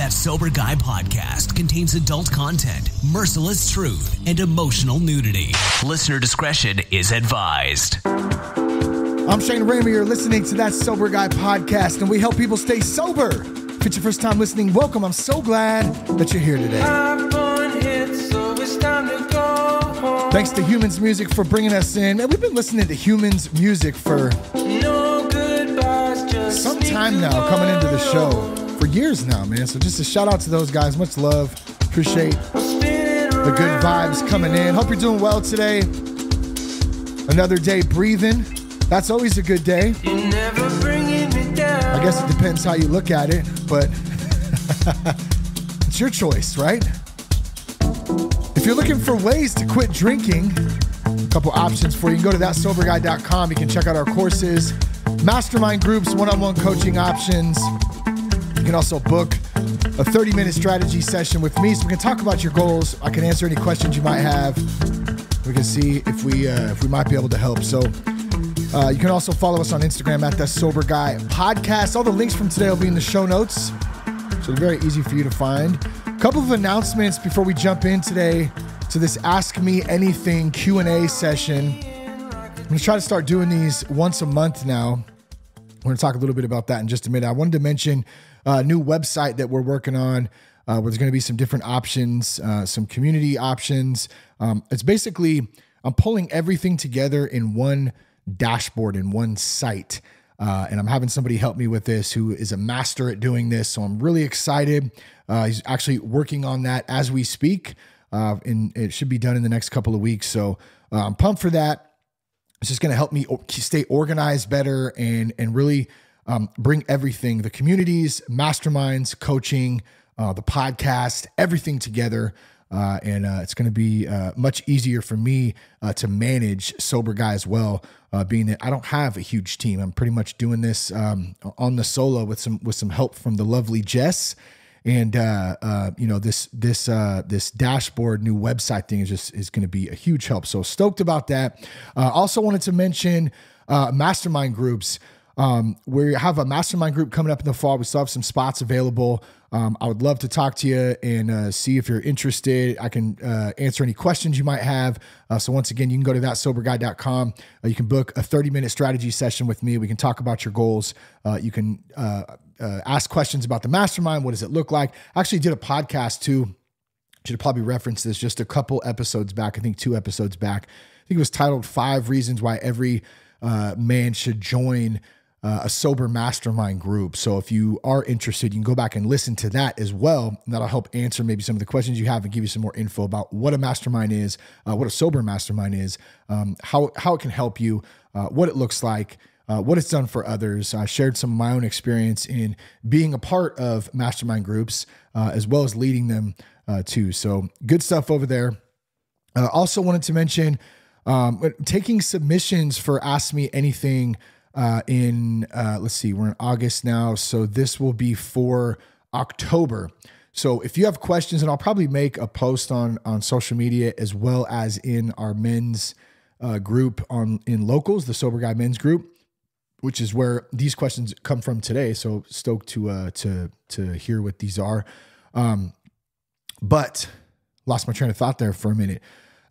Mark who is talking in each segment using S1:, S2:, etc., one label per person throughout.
S1: That Sober Guy podcast contains adult content, merciless truth, and emotional nudity. Listener discretion is advised.
S2: I'm Shane Ramer. You're listening to That Sober Guy podcast, and we help people stay sober. If it's your first time listening, welcome. I'm so glad that you're here today. Thanks to Humans Music for bringing us in. And we've been listening to Humans Music for some time now, coming into the show for years now, man. So just a shout out to those guys. Much love. Appreciate the good vibes coming in. Hope you're doing well today. Another day breathing. That's always a good day. I guess it depends how you look at it, but it's your choice, right? If you're looking for ways to quit drinking, a couple options for you. You can go to thatsoberguy.com. You can check out our courses, mastermind groups, one on one coaching options. Can also book a 30 minute strategy session with me so we can talk about your goals. I can answer any questions you might have. We can see if we uh, if we might be able to help. So uh, you can also follow us on Instagram at the Sober Guy Podcast. All the links from today will be in the show notes, so very easy for you to find. A couple of announcements before we jump in today to this Ask Me Anything Q and A session. I'm gonna try to start doing these once a month now. We're gonna talk a little bit about that in just a minute. I wanted to mention a new website that we're working on. Uh, where there's going to be some different options, uh, some community options. Um, it's basically I'm pulling everything together in one dashboard in one site. Uh, and I'm having somebody help me with this who is a master at doing this. So I'm really excited. Uh, he's actually working on that as we speak. Uh, and it should be done in the next couple of weeks. So uh, I'm pumped for that. It's just going to help me stay organized better and and really um, bring everything the communities, masterminds, coaching, uh, the podcast, everything together. Uh, and uh, it's going to be uh, much easier for me uh, to manage sober guy as well, uh, being that I don't have a huge team. I'm pretty much doing this um, on the solo with some with some help from the lovely Jess. And uh, you know this this this dashboard new website thing is just is going to be a huge help. So stoked about that. also wanted to mention mastermind groups. Um, we have a mastermind group coming up in the fall. We still have some spots available. Um, I would love to talk to you and uh, see if you're interested. I can uh, answer any questions you might have. Uh, so once again, you can go to thatsoberguy.com. Uh, you can book a 30 minute strategy session with me. We can talk about your goals. Uh, you can uh, ask questions about the mastermind. What does it look like? I actually did a podcast too. Should probably reference this just a couple episodes back. I think two episodes back. I think it was titled Five Reasons Why Every Man Should Join uh, a sober mastermind group. So if you are interested, you can go back and listen to that as well. And that'll help answer maybe some of the questions you have and give you some more info about what a mastermind is, uh, what a sober mastermind is, um, how how it can help you, uh, what it looks like. Uh, what it's done for others. I shared some of my own experience in being a part of mastermind groups uh, as well as leading them uh, too. So, good stuff over there. also, wanted to mention um, taking submissions for Ask Me Anything uh, in, uh, let's see, we're in August now. So this will be for October. So if you have questions, and I'll probably make a post on on social media as well as in our men's uh, group on in locals, the sober guy men's group, which is where these questions come from today. So stoked to uh, to to hear what these are. Um, but lost my train of thought there for a minute.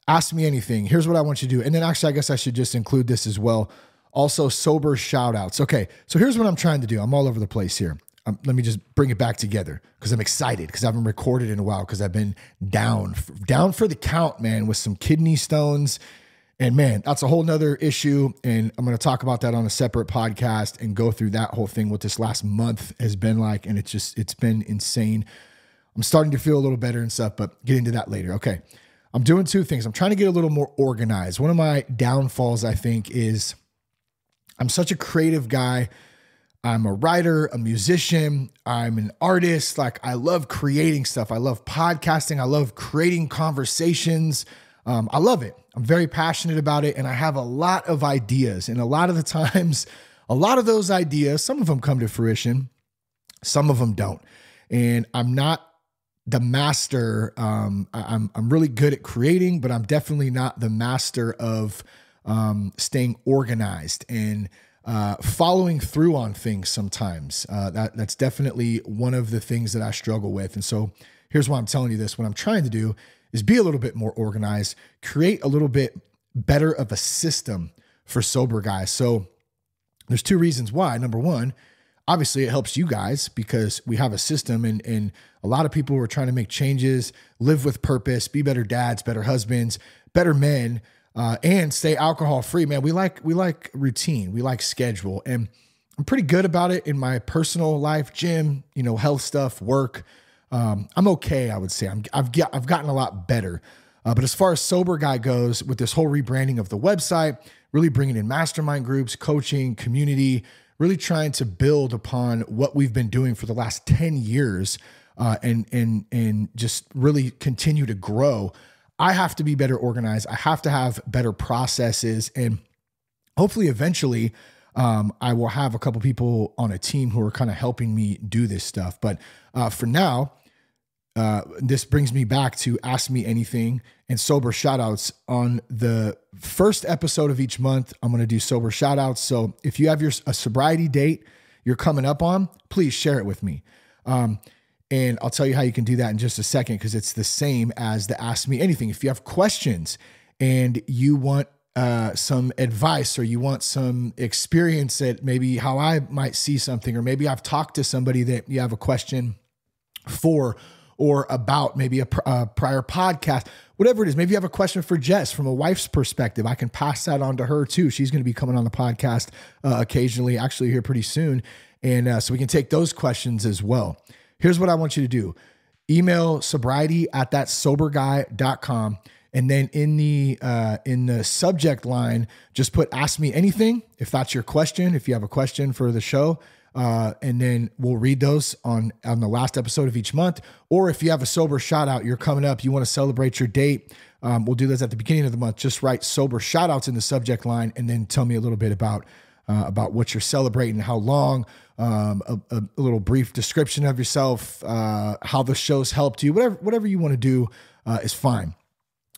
S2: Ask me anything. Here's what I want you to do, and then actually, I guess I should just include this as well. Also, sober shout outs. Okay, so here's what I'm trying to do. I'm all over the place here. Um, let me just bring it back together because I'm excited because I haven't recorded in a while because I've been down, down for the count, man, with some kidney stones. And man, that's a whole nother issue. And I'm going to talk about that on a separate podcast and go through that whole thing, what this last month has been like. And it's just, it's been insane. I'm starting to feel a little better and stuff, but get into that later. Okay. I'm doing two things. I'm trying to get a little more organized. One of my downfalls, I think, is I'm such a creative guy. I'm a writer, a musician, I'm an artist. Like, I love creating stuff. I love podcasting. I love creating conversations. Um, I love it. I'm very passionate about it. And I have a lot of ideas. And a lot of the times, a lot of those ideas, some of them come to fruition, some of them don't. And I'm not the master. Um, I'm, I'm really good at creating, but I'm definitely not the master of um, staying organized. And uh, following through on things sometimes. Uh, that that's definitely one of the things that I struggle with. And so here's why I'm telling you this: what I'm trying to do is be a little bit more organized, create a little bit better of a system for sober guys. So there's two reasons why. Number one, obviously it helps you guys because we have a system and and a lot of people who are trying to make changes, live with purpose, be better dads, better husbands, better men, uh, and stay alcohol free. Man, we like we like routine, we like schedule, and I'm pretty good about it in my personal life, gym, you know, health stuff, work. Um, I'm okay, I would say. I'm, I've got, I've gotten a lot better. Uh, but as far as sober guy goes, with this whole rebranding of the website, really bringing in mastermind groups, coaching, community, really trying to build upon what we've been doing for the last 10 years uh, and and and just really continue to grow i have to be better organized i have to have better processes and hopefully eventually um, i will have a couple people on a team who are kind of helping me do this stuff but uh, for now uh, this brings me back to ask me anything and sober shoutouts on the first episode of each month. I'm going to do sober shoutouts. So if you have your a sobriety date you're coming up on, please share it with me. Um, and I'll tell you how you can do that in just a second because it's the same as the ask me anything. If you have questions and you want uh, some advice or you want some experience at maybe how I might see something, or maybe I've talked to somebody that you have a question for or about maybe a, a, prior podcast, whatever it is. Maybe you have a question for Jess from a wife's perspective. I can pass that on to her too. She's going to be coming on the podcast uh, occasionally, actually here pretty soon. And uh, so we can take those questions as well. Here's what I want you to do email sobriety at that soberguy.com. And then in the uh, in the subject line, just put ask me anything if that's your question. If you have a question for the show, uh, and then we'll read those on on the last episode of each month. Or if you have a sober shout out, you're coming up, you want to celebrate your date, um, we'll do those at the beginning of the month. Just write sober shout outs in the subject line, and then tell me a little bit about uh, about what you're celebrating, and how long, um, a, a, little brief description of yourself, uh, how the show's helped you, whatever whatever you want to do uh, is fine.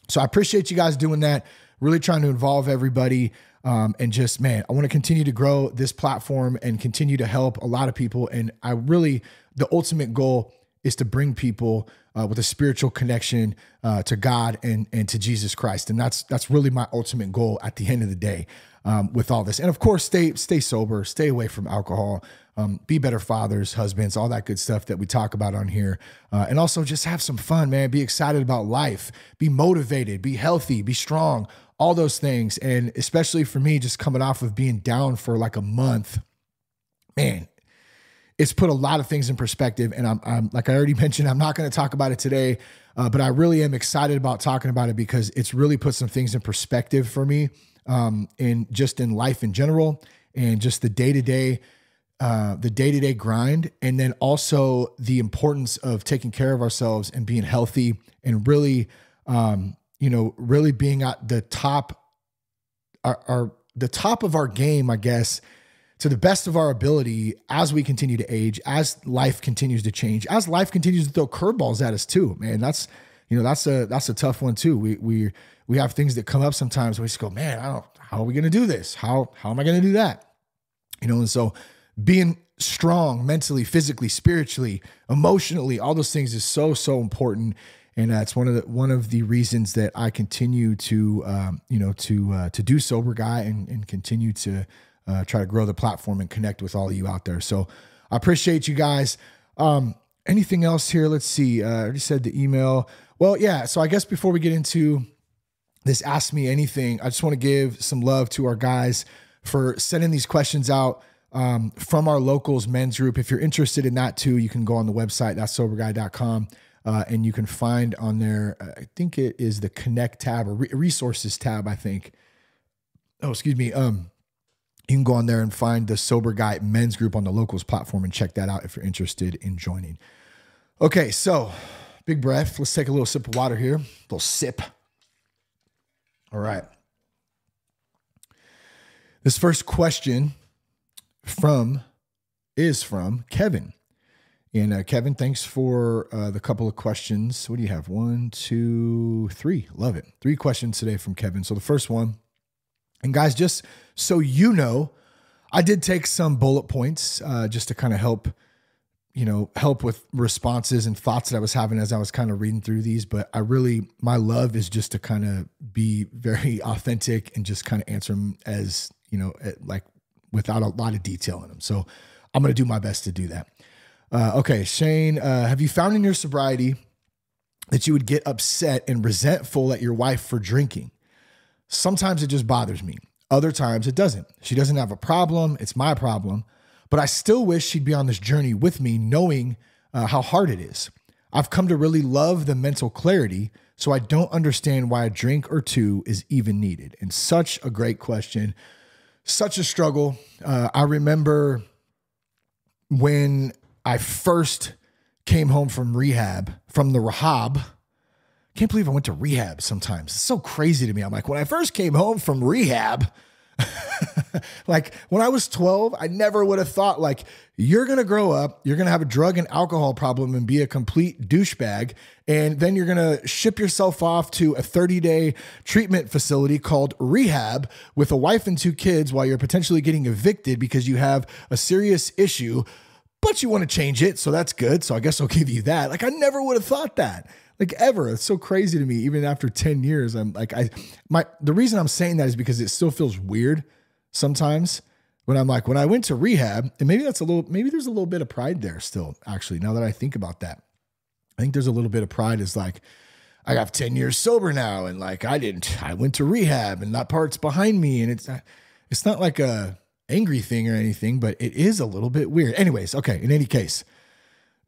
S2: So I appreciate you guys doing that. Really trying to involve everybody. Um, and just man, I want to continue to grow this platform and continue to help a lot of people. And I really, the ultimate goal is to bring people uh, with a spiritual connection uh, to God and and to Jesus Christ, and that's that's really my ultimate goal at the end of the day um, with all this. And of course, stay stay sober, stay away from alcohol, um, be better fathers, husbands, all that good stuff that we talk about on here, uh, and also just have some fun, man. Be excited about life, be motivated, be healthy, be strong, all those things. And especially for me, just coming off of being down for like a month, man, it's put a lot of things in perspective. And I'm, I'm like I already mentioned, I'm not going to talk about it today, uh, but I really am excited about talking about it because it's really put some things in perspective for me, um, in just in life in general, and just the day to day. Uh, the day to day grind, and then also the importance of taking care of ourselves and being healthy and really um, you know, really being at the top, our, our the top of our game, I guess, to the best of our ability as we continue to age, as life continues to change, as life continues to throw curveballs at us too. Man, that's you know that's a that's a tough one too. We we we have things that come up sometimes. We just go, man, I don't. How are we going to do this? How how am I going to do that? You know, and so being strong mentally, physically, spiritually, emotionally, all those things is so so important and that's one of the one of the reasons that I continue to um, you know to uh, to do sober guy and, and continue to uh, try to grow the platform and connect with all of you out there. So I appreciate you guys. Um, anything else here? Let's see. Uh, I already said the email. Well, yeah. So I guess before we get into this, ask me anything. I just want to give some love to our guys for sending these questions out. Um, from our locals men's group. If you're interested in that too, you can go on the website, that's soberguy.com. Uh, and you can find on there, I think it is the Connect tab or re- Resources tab. I think. Oh, excuse me. Um, you can go on there and find the Sober Guy Men's Group on the Locals platform and check that out if you're interested in joining. Okay, so big breath. Let's take a little sip of water here. A little sip. All right. This first question from is from Kevin. And uh, Kevin, thanks for uh, the couple of questions. What do you have? One, two, three. Love it. Three questions today from Kevin. So the first one, and guys, just so you know, I did take some bullet points uh, just to kind of help, you know, help with responses and thoughts that I was having as I was kind of reading through these. But I really, my love is just to kind of be very authentic and just kind of answer them as, you know, like without a lot of detail in them. So I'm going to do my best to do that. Uh, okay, Shane, uh, have you found in your sobriety that you would get upset and resentful at your wife for drinking? Sometimes it just bothers me. Other times it doesn't. She doesn't have a problem. It's my problem. But I still wish she'd be on this journey with me, knowing uh, how hard it is. I've come to really love the mental clarity, so I don't understand why a drink or two is even needed. And such a great question, such a struggle. Uh, I remember when I first came home from rehab, from the rehab. Can't believe I went to rehab sometimes. It's so crazy to me. I'm like, when I first came home from rehab, like when I was 12, I never would have thought like you're going to grow up, you're going to have a drug and alcohol problem and be a complete douchebag and then you're going to ship yourself off to a 30-day treatment facility called rehab with a wife and two kids while you're potentially getting evicted because you have a serious issue but you want to change it. So that's good. So I guess I'll give you that. Like I never would have thought that. Like ever. It's so crazy to me. Even after 10 years, I'm like, I my the reason I'm saying that is because it still feels weird sometimes when I'm like, when I went to rehab, and maybe that's a little, maybe there's a little bit of pride there still, actually, now that I think about that. I think there's a little bit of pride is like, I got 10 years sober now, and like I didn't, I went to rehab and that part's behind me. And it's not, it's not like a angry thing or anything, but it is a little bit weird. Anyways, okay, in any case,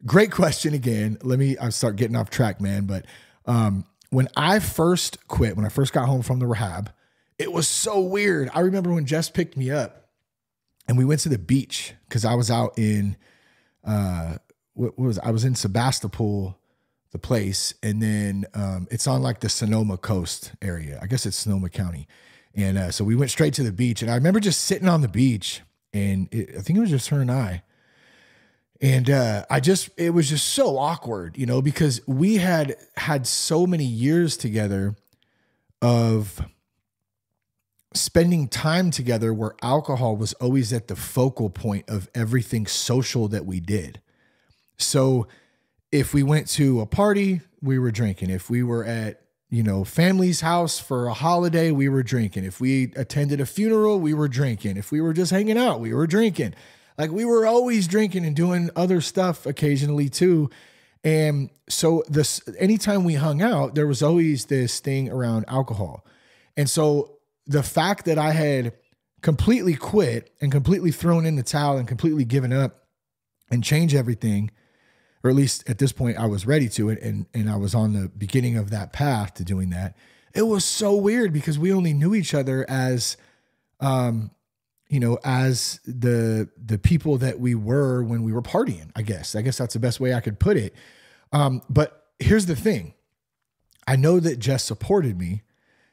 S2: great question again. Let me I start getting off track, man. But um, when I first quit, when I first got home from the rehab, it was so weird. I remember when Jess picked me up and we went to the beach because I was out in uh what, was I was in Sebastopol, the place, and then um, it's on like the Sonoma coast area. I guess it's Sonoma County. And uh, so we went straight to the beach. And I remember just sitting on the beach, and it, I think it was just her and I. And uh, I just, it was just so awkward, you know, because we had had so many years together of spending time together where alcohol was always at the focal point of everything social that we did. So if we went to a party, we were drinking. If we were at you know, family's house for a holiday, we were drinking. If we attended a funeral, we were drinking. If we were just hanging out, we were drinking. Like we were always drinking and doing other stuff occasionally too. And so this anytime we hung out, there was always this thing around alcohol. And so the fact that I had completely quit and completely thrown in the towel and completely given up and changed everything or at least at this point I was ready to it and and I was on the beginning of that path to doing that. It was so weird because we only knew each other as um you know as the the people that we were when we were partying, I guess. I guess that's the best way I could put it. Um but here's the thing. I know that Jess supported me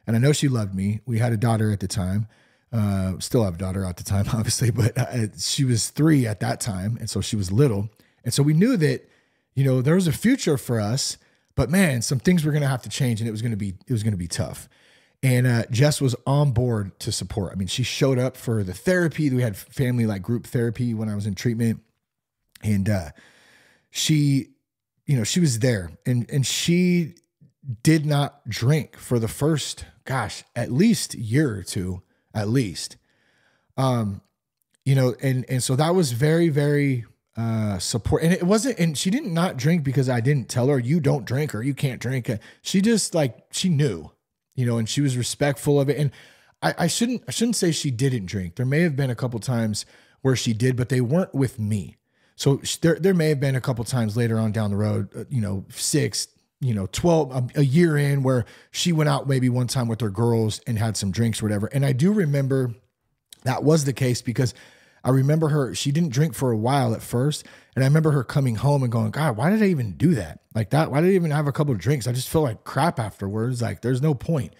S2: and I know she loved me. We had a daughter at the time. Uh, still have a daughter at the time, obviously, but uh, she was three at that time. And so she was little. And so we knew that you know, there was a future for us, but man, some things were going to have to change and it was going to be, it was going to be tough. And uh, Jess was on board to support. I mean, she showed up for the therapy. We had family like group therapy when I was in treatment. And uh, she, you know, she was there and, and she did not drink for the first, gosh, at least year or two, at least. Um, you know, and, and so that was very, very uh, support. And it wasn't, and she didn't not drink because I didn't tell her, you don't drink or you can't drink. She just like, she knew, you know, and she was respectful of it. And I, I shouldn't, I shouldn't say she didn't drink. There may have been a couple times where she did, but they weren't with me. So there, there may have been a couple times later on down the road, uh, you know, six, you know, 12, a, um, a year in where she went out maybe one time with her girls and had some drinks or whatever. And I do remember that was the case because I remember her, she didn't drink for a while at first. And I remember her coming home and going, God, why did I even do that? Like that, why did I even have a couple of drinks? I just feel like crap afterwards. Like there's no point.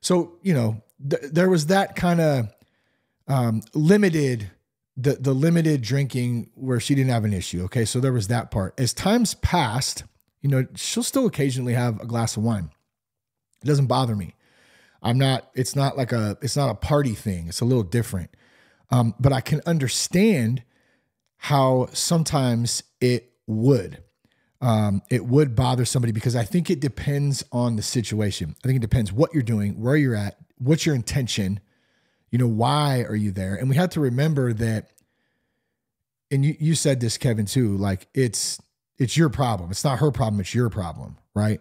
S2: So, you know, th- there was that kind of um, limited, the, the limited drinking where she didn't have an issue. Okay. So there was that part. As times passed, you know, she'll still occasionally have a glass of wine. It doesn't bother me. I'm not, it's not like a, it's not a party thing. It's a little different. Um, but I can understand how sometimes it would. Um, it would bother somebody because I think it depends on the situation. I think it depends what you're doing, where you're at, what's your intention, you know, why are you there? And we have to remember that, and you, you said this, Kevin, too, like it's it's your problem. It's not her problem, it's your problem, right?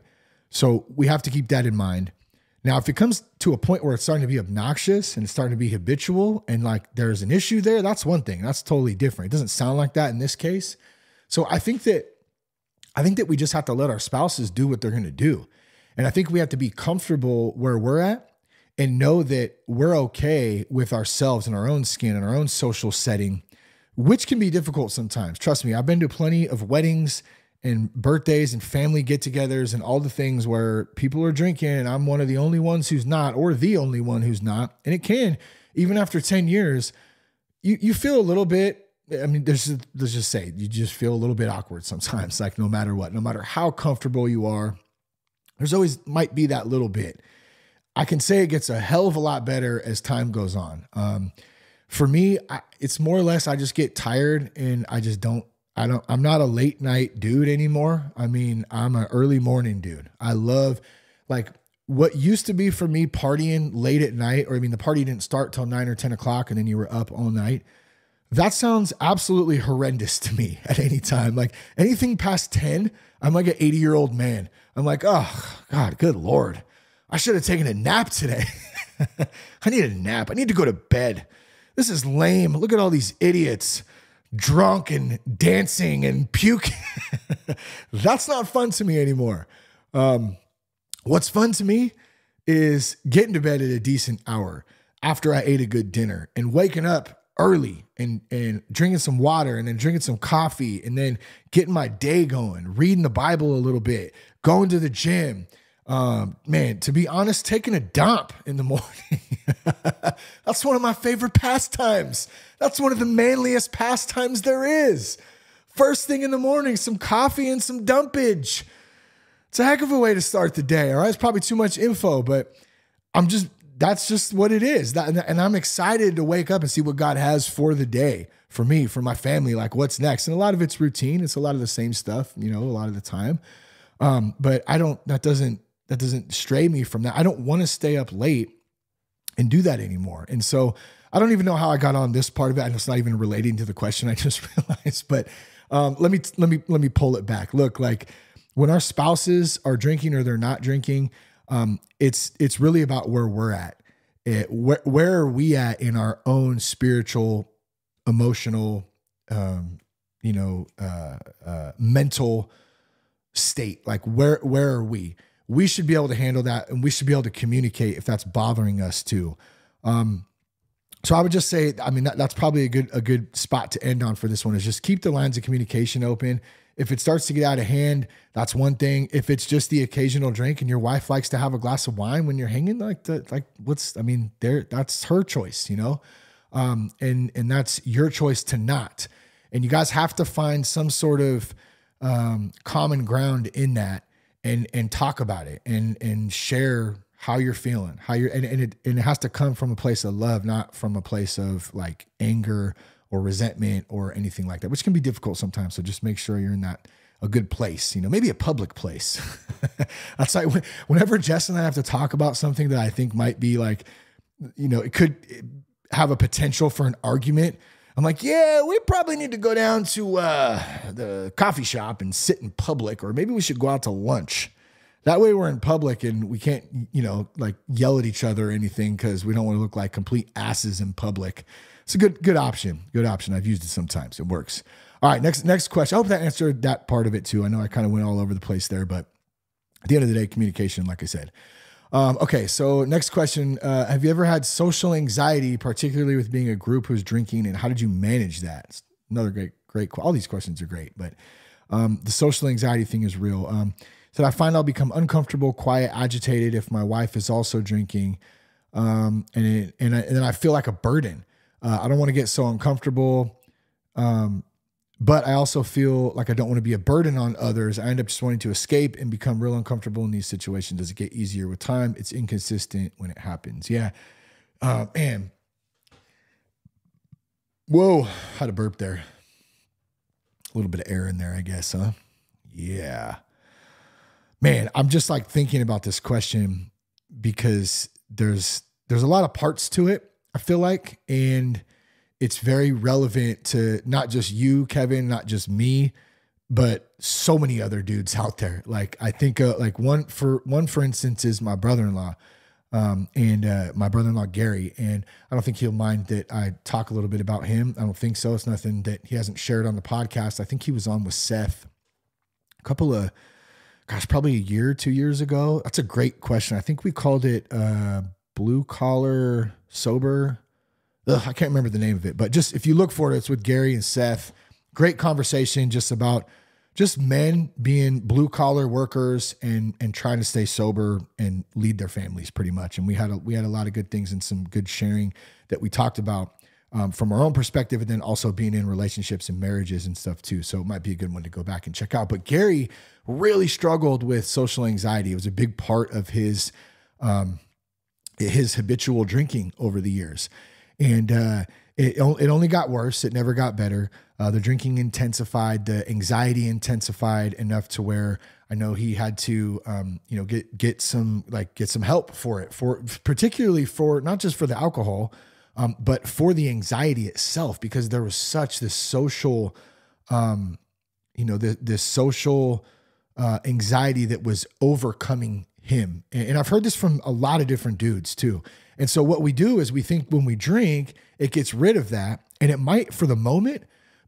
S2: So we have to keep that in mind. Now, if it comes to a point where it's starting to be obnoxious and it's starting to be habitual and like there's an issue there, that's one thing. That's totally different. It doesn't sound like that in this case. So I think that I think that we just have to let our spouses do what they're going to do. And I think we have to be comfortable where we're at and know that we're okay with ourselves and our own skin and our own social setting, which can be difficult sometimes. Trust me, I've been to plenty of weddings and birthdays and family get togethers and all the things where people are drinking and I'm one of the only ones who's not, or the only one who's not. And it can, even after 10 years, you, you feel a little bit. I mean, there's let's just say you just feel a little bit awkward sometimes, like no matter what, no matter how comfortable you are, there's always might be that little bit. I can say it gets a hell of a lot better as time goes on. Um, for me, I, it's more or less I just get tired and I just don't I don't I'm not a late night dude anymore. I mean, I'm an early morning dude. I love like what used to be for me partying late at night, or I mean the party didn't start till nine or 10 o'clock and then you were up all night. That sounds absolutely horrendous to me at any time. Like anything past 10, I'm like an 80 year old man. I'm like, oh God, good Lord. I should have taken a nap today. I need a nap. I need to go to bed. This is lame. Look at all these idiots drunk and dancing and puking. That's not fun to me anymore. Um, what's fun to me is getting to bed at a decent hour after I ate a good dinner and waking up early and and drinking some water and then drinking some coffee and then getting my day going, reading the Bible a little bit, going to the gym. Um, man, to be honest, taking a dump in the morning. That's one of my favorite pastimes. That's one of the manliest pastimes there is. First thing in the morning, some coffee and some dumpage. It's a heck of a way to start the day. All right. It's probably too much info, but I'm just, that's just what it is. That, and I'm excited to wake up and see what God has for the day for me, for my family, like what's next. And a lot of it's routine. It's a lot of the same stuff, you know, a lot of the time. Um, but I don't, that doesn't, that doesn't stray me from that. I don't want to stay up late and do that anymore. And so I don't even know how I got on this part of it. And it's not even relating to the question I just realized. But um, let me let me let me pull it back. Look, like when our spouses are drinking or they're not drinking, um, it's it's really about where we're at. It, where, where are we at in our own spiritual, emotional, um, you know, uh, uh, mental state? Like where where are we? We should be able to handle that, and we should be able to communicate if that's bothering us too. Um, so I would just say, I mean, that, that's probably a good a good spot to end on for this one is just keep the lines of communication open. If it starts to get out of hand, that's one thing. If it's just the occasional drink and your wife likes to have a glass of wine when you're hanging, like the, like what's I mean, there that's her choice, you know, um, and and that's your choice to not. And you guys have to find some sort of um, common ground in that and and talk about it and and share how you're feeling, how you're, and, and it and it has to come from a place of love, not from a place of like anger or resentment or anything like that, which can be difficult sometimes. So just make sure you're in that a good place, you know, maybe a public place. That's like whenever Jess and I have to talk about something that I think might be like, you know, it could have a potential for an argument. I'm like, yeah, we probably need to go down to uh, the coffee shop and sit in public, or maybe we should go out to lunch. That way we're in public and we can't, you know, like yell at each other or anything because we don't want to look like complete asses in public. It's a good, good option. Good option. I've used it sometimes. It works. All right, next next question. I hope that answered that part of it too. I know I kind of went all over the place there, but at the end of the day, communication, like I said. Um, okay, so next question: uh, Have you ever had social anxiety, particularly with being a group who's drinking, and how did you manage that? It's another great, great. All these questions are great, but um, the social anxiety thing is real. Um, said, I find I'll become uncomfortable, quiet, agitated if my wife is also drinking. Um, and, it, and, I, and, then I feel like a burden. Uh, I don't want to get so uncomfortable. Um, but I also feel like I don't want to be a burden on others. I end up just wanting to escape and become real uncomfortable in these situations. Does it get easier with time? It's inconsistent when it happens. Yeah. Uh, man, Whoa, had a burp there. A little bit of air in there, I guess, huh? Yeah. Man, I'm just like thinking about this question because there's there's a lot of parts to it, I feel like, and it's very relevant to not just you, Kevin, not just me, but so many other dudes out there. Like I think uh, like one for one for instance is my brother-in-law um, and uh, my brother-in-law Gary. And I don't think he'll mind that I talk a little bit about him. I don't think so. It's nothing that he hasn't shared on the podcast. I think he was on with Seth a couple of, gosh, probably a year, two years ago. That's a great question. I think we called it uh, blue collar sober. Ugh, I can't remember the name of it, but just if you look for it, it's with Gary and Seth. Great conversation just about just men being blue collar workers and and trying to stay sober and lead their families pretty much. And we had a, we had a lot of good things and some good sharing that we talked about um, from our own perspective, and then also being in relationships and marriages and stuff too. So it might be a good one to go back and check out. But Gary really struggled with social anxiety. It was a big part of his um, his habitual drinking over the years, and uh, it it only got worse. It never got better. Uh, the drinking intensified, the anxiety intensified enough to where I know he had to, um, you know, get get some like get some help for it, for particularly for not just for the alcohol, um, but for the anxiety itself, because there was such this social, um, you know, this, this social uh, anxiety that was overcoming him. And, and I've heard this from a lot of different dudes too. And so what we do is we think when we drink, it gets rid of that, and it might for the moment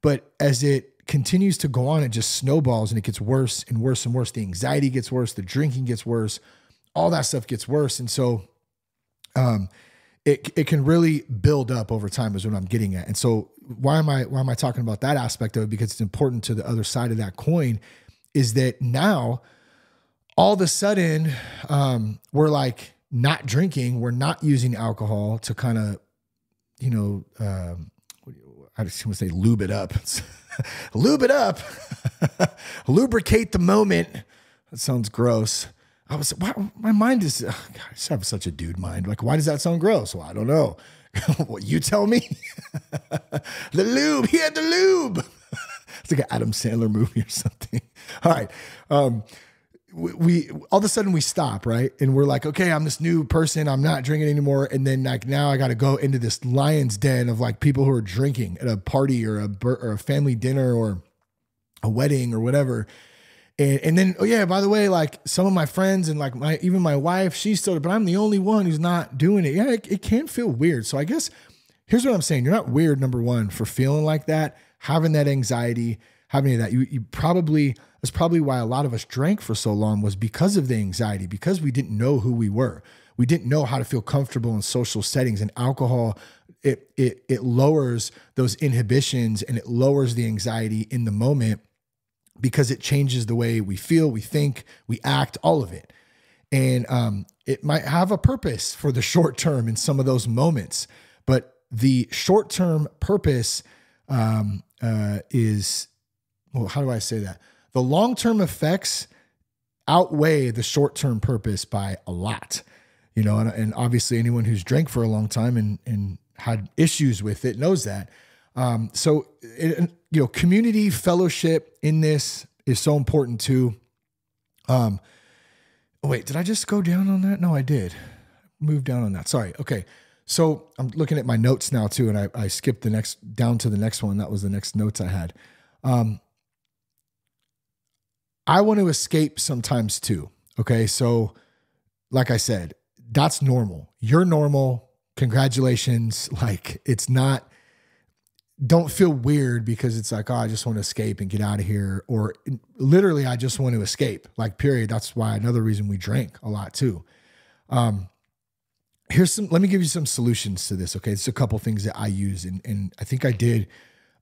S2: but as it continues to go on, it just snowballs and it gets worse and worse and worse. The anxiety gets worse, the drinking gets worse, all that stuff gets worse. And so um it it can really build up over time is what I'm getting at. And so why am I why am I talking about that aspect of it? Because it's important to the other side of that coin is that now all of a sudden um, we're like not drinking, we're not using alcohol to kind of, you know, um, I just want to say lube it up. lube it up. Lubricate the moment. That sounds gross. I was why, my mind is oh God, I just have such a dude mind. Like, why does that sound gross? Well, I don't know. what you tell me? the lube. He had the lube. it's like an Adam Sandler movie or something. All right. Um, we, all of a sudden we stop right? And we're like okay i'm this new person. I'm not drinking anymore. And then like now i got to go into this lion's den of like people who are drinking at a party or a or a family dinner or a wedding or whatever. And, and then oh yeah by the way like some of my friends and like my even my wife she's still but i'm the only one who's not doing it. Yeah it, it can feel weird. So i guess here's what i'm saying. You're not weird number one for feeling like that having that anxiety having that you, you probably that's probably why a lot of us drank for so long was because of the anxiety, because we didn't know who we were. We didn't know how to feel comfortable in social settings and alcohol it it it lowers those inhibitions and it lowers the anxiety in the moment because it changes the way we feel, we think, we act, all of it. And um, it might have a purpose for the short term in some of those moments, but the short term purpose um, uh, is well, how do I say that? the long term effects outweigh the short term purpose by a lot. You know, and, and, obviously anyone who's drank for a long time and, and had issues with it knows that. Um, so, it, you know, community fellowship in this is so important too. Um, wait, did I just go down on that? No, I did. Move down on that. Sorry. Okay. So I'm looking at my notes now too, and I, I skipped the next down to the next one. That was the next notes I had. Um, I want to escape sometimes too. Okay. So, like I said, that's normal. You're normal. Congratulations. Like, it's not, don't feel weird because it's like, oh, I just want to escape and get out of here. Or literally, I just want to escape. Like, period. That's why another reason we drink a lot too. Um, here's some, let me give you some solutions to this. Okay. It's a couple things that I use. And, and I think I did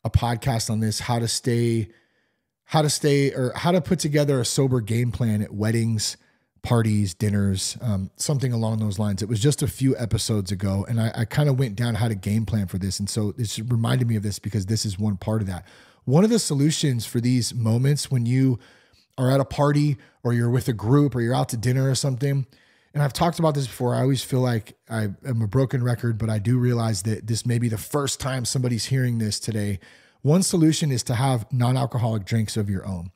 S2: a podcast on this, how to stay how to stay or how to put together a sober game plan at weddings, parties, dinners, um, something along those lines. It was just a few episodes ago, and I, I kind of went down how to game plan for this. And so this reminded me of this because this is one part of that. One of the solutions for these moments when you are at a party or you're with a group or you're out to dinner or something and I've talked about this before. I always feel like I am a broken record, but I do realize that this may be the first time somebody's hearing this today. One solution is to have non alcoholic drinks of your own.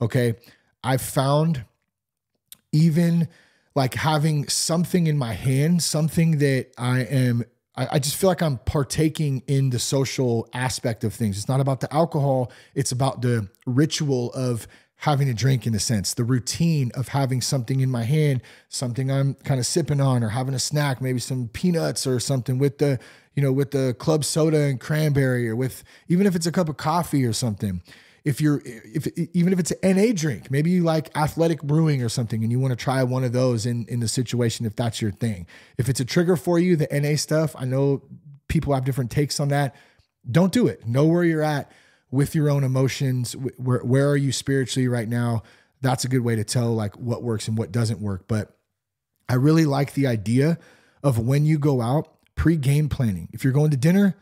S2: Okay. I've found even like having something in my hand, something that I am, I, I, just feel like I'm partaking in the social aspect of things. It's not about the alcohol, it's about the ritual of having a drink in a sense, the routine of having something in my hand, something I'm kind of sipping on or having a snack, maybe some peanuts or something with the, you know, with the club soda and cranberry or with even if it's a cup of coffee or something. If you're if even if it's an NA drink, maybe you like athletic brewing or something and you want to try one of those in in the situation if that's your thing. If it's a trigger for you, the NA stuff, I know people have different takes on that. Don't do it. Know where you're at with your own emotions. Where where are you spiritually right now? That's a good way to tell like what works and what doesn't work. But I really like the idea of when you go out, pre-game planning. If you're going to dinner,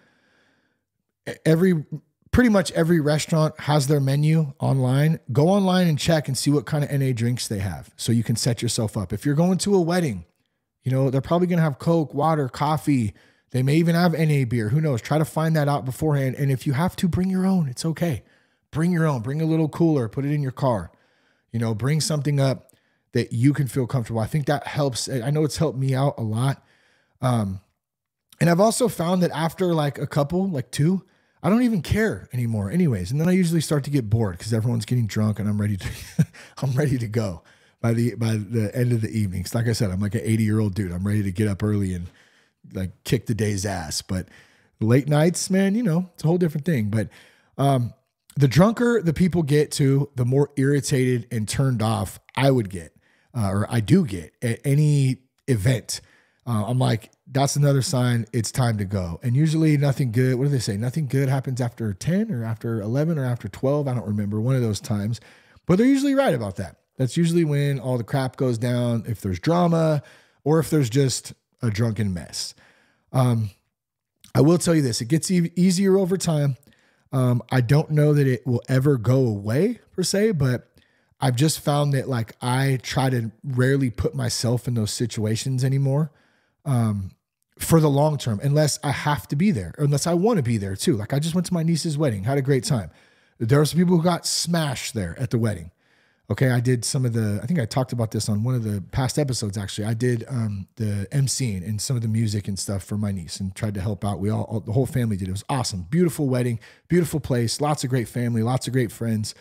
S2: every pretty much every restaurant has their menu online. Go online and check and see what kind of NA drinks they have so you can set yourself up. If you're going to a wedding, you know, they're probably going to have Coke, water, coffee, they may even have NA beer. Who knows? Try to find that out beforehand. And if you have to, bring your own. It's okay. Bring your own. Bring a little cooler. Put it in your car. You know, bring something up that you can feel comfortable. I think that helps. I know it's helped me out a lot. Um, and I've also found that after like a couple, like two, I don't even care anymore, anyways. And then I usually start to get bored because everyone's getting drunk and I'm ready to, I'm ready to go by the by the end of the evening. like I said, I'm like an 80 year old dude. I'm ready to get up early and like kick the day's ass. But late nights, man, you know, it's a whole different thing. But um, the drunker the people get to, the more irritated and turned off I would get, uh, or I do get at any event. Uh, I'm like, that's another sign it's time to go. And usually nothing good, what do they say? Nothing good happens after 10 or after 11 or after 12. I don't remember one of those times, but they're usually right about that. That's usually when all the crap goes down. If there's drama or if there's just a drunken mess. Um, I will tell you this: it gets e- easier over time. Um, I don't know that it will ever go away per se, but I've just found that like I try to rarely put myself in those situations anymore um, for the long term, unless I have to be there, unless I want to be there too. Like I just went to my niece's wedding, had a great time. There were some people who got smashed there at the wedding. Okay, I did some of the. I think I talked about this on one of the past episodes. Actually, I did um, the emceeing and some of the music and stuff for my niece, and tried to help out. We all, all, the whole family did. It was awesome, beautiful wedding, beautiful place, lots of great family, lots of great friends.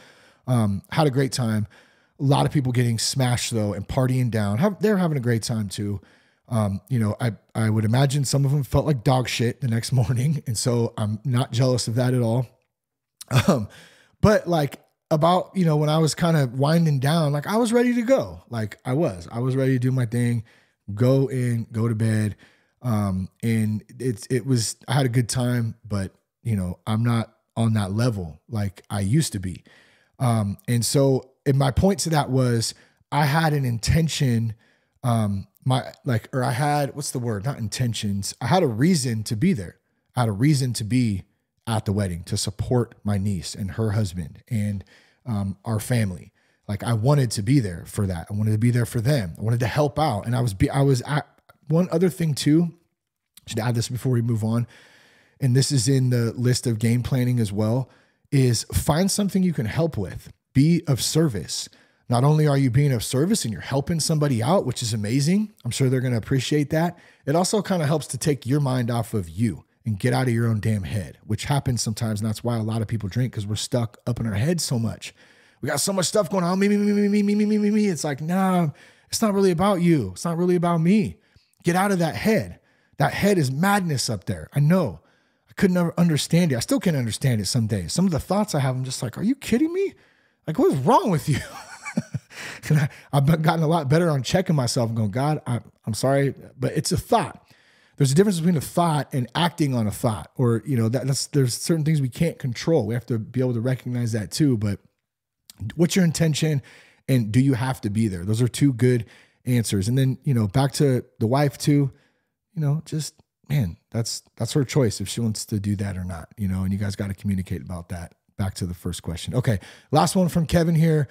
S2: Um, had a great time. A lot of people getting smashed though and partying down. Have, they're having a great time too. Um, you know, I I would imagine some of them felt like dog shit the next morning, and so I'm not jealous of that at all. Um, but like about you know when I was kind of winding down, like I was ready to go. Like I was, I was ready to do my thing, go in, go to bed. Um, and it's it was I had a good time, but you know I'm not on that level like I used to be. Um, and so and my point to that was I had an intention, um, my like or I had what's the word? Not intentions. I had a reason to be there. I had a reason to be at the wedding to support my niece and her husband and um, our family. Like I wanted to be there for that. I wanted to be there for them. I wanted to help out. And I was be I was at one other thing too. Should add this before we move on. And this is in the list of game planning as well. Is find something you can help with. Be of service. Not only are you being of service and you're helping somebody out, which is amazing. I'm sure they're going to appreciate that. It also kind of helps to take your mind off of you and get out of your own damn head, which happens sometimes. And that's why a lot of people drink because we're stuck up in our head so much. We got so much stuff going on. Me, me, me, me, me, me, me, me, me, me. It's like, nah, it's not really about you. It's not really about me. Get out of that head. That head is madness up there. I know. I could never understand it. I still can't understand it some days. Some of the thoughts I have, I'm just like, are you kidding me? Like, what is wrong with you? and I, have gotten a lot better on checking myself and going, God, I, I'm sorry, but it's a thought there's a difference between a thought and acting on a thought or you know that, that's there's certain things we can't control. We have to be able to recognize that too but what's your intention and do you have to be there? Those are two good answers. And then you know back to the wife too you know just man that's that's her choice if she wants to do that or not you know and you guys got to communicate about that. Back to the first question. Okay last one from kevin here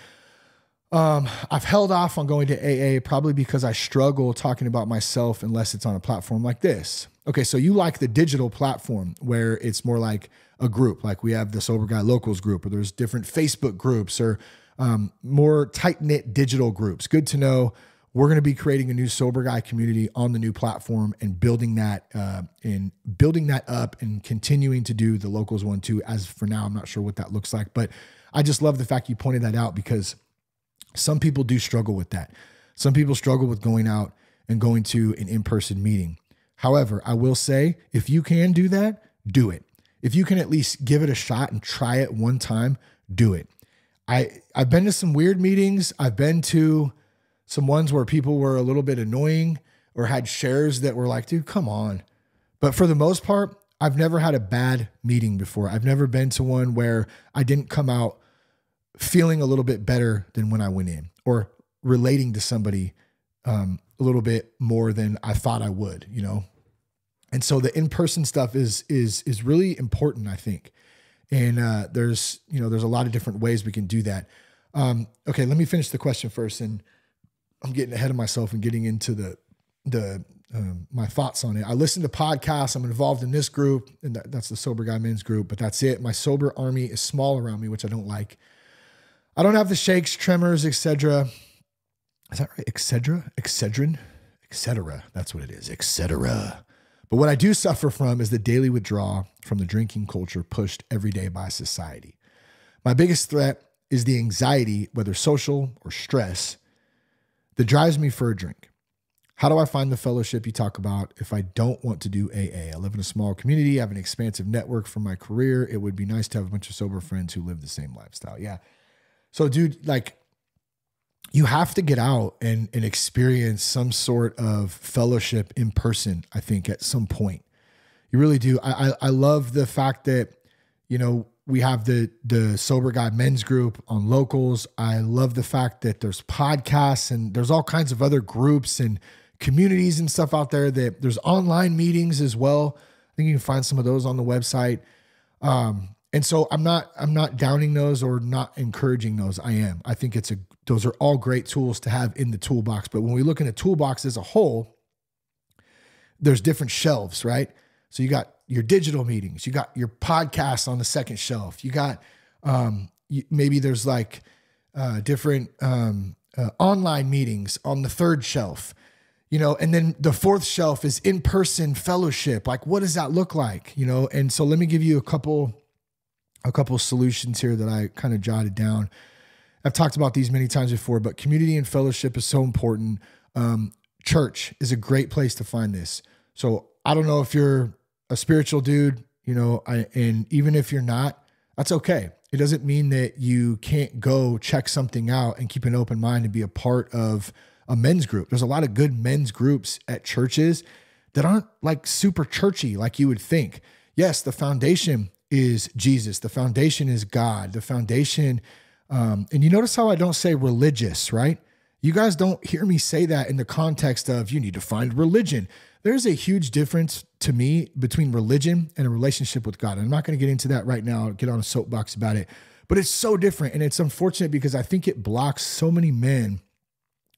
S2: Um, I've held off on going to AA probably because I struggle talking about myself unless it's on a platform like this. Okay, so you like the digital platform where it's more like a group, like we have the Sober Guy Locals group, or there's different Facebook groups or um, more tight knit digital groups. Good to know. We're going to be creating a new Sober Guy community on the new platform and building that uh, and building that up and continuing to do the locals one too. As for now, I'm not sure what that looks like, but I just love the fact you pointed that out because some people do struggle with that. Some people struggle with going out and going to an in person meeting. However, I will say if you can do that, do it. If you can at least give it a shot and try it one time, do it. I I've been to some weird meetings. I've been to some ones where people were a little bit annoying or had shares that were like, dude, come on. But for the most part, I've never had a bad meeting before. I've never been to one where I didn't come out feeling a little bit better than when I went in or relating to somebody um, a little bit more than I thought I would, you know? And so the in-person stuff is is is really important, I think. And uh, there's you know there's a lot of different ways we can do that. Um, okay, let me finish the question first, and I'm getting ahead of myself and getting into the the um, my thoughts on it. I listen to podcasts. I'm involved in this group, and that, that's the sober guy men's group. But that's it. My sober army is small around me, which I don't like. I don't have the shakes, tremors, etc. Is that right? Excedra, Excedrin, etc. That's what it is, etc. But what I do suffer from is the daily withdrawal from the drinking culture pushed every day by society. My biggest threat is the anxiety, whether social or stress, that drives me for a drink. How do I find the fellowship you talk about if I don't want to do AA? I live in a small community, I have an expansive network for my career. It would be nice to have a bunch of sober friends who live the same lifestyle. Yeah. So, dude, like, you have to get out and, and experience some sort of fellowship in person, I think, at some point. You really do. I, I, I love the fact that, you know, we have the the sober guy men's group on locals. I love the fact that there's podcasts and there's all kinds of other groups and communities and stuff out there that there's online meetings as well. I think you can find some of those on the website. Um, and so I'm not I'm not downing those or not encouraging those. I am. I think it's a those are all great tools to have in the toolbox. But when we look in the toolbox as a whole, there's different shelves, right? So you got your digital meetings, you got your podcasts on the second shelf, you got um, maybe there's like uh, different um, uh, online meetings on the third shelf you know and then the fourth shelf is in-person fellowship like what does that look like you know and so let me give you a couple a couple solutions here that I kind of jotted down. I've talked about these many times before, but community and fellowship is so important. Um, church is a great place to find this. So I don't know if you're a spiritual dude, you know, I, and even if you're not, that's okay. It doesn't mean that you can't go check something out and keep an open mind and be a part of a men's group. There's a lot of good men's groups at churches that aren't like super churchy like you would think. Yes, the foundation is Jesus. The foundation is God. The foundation, um, and you notice how I don't say religious, right? You guys don't hear me say that in the context of you need to find religion. There's a huge difference to me between religion and a relationship with God. I'm not going to get into that right now, get on a soapbox about it, but it's so different. And it's unfortunate because I think it blocks so many men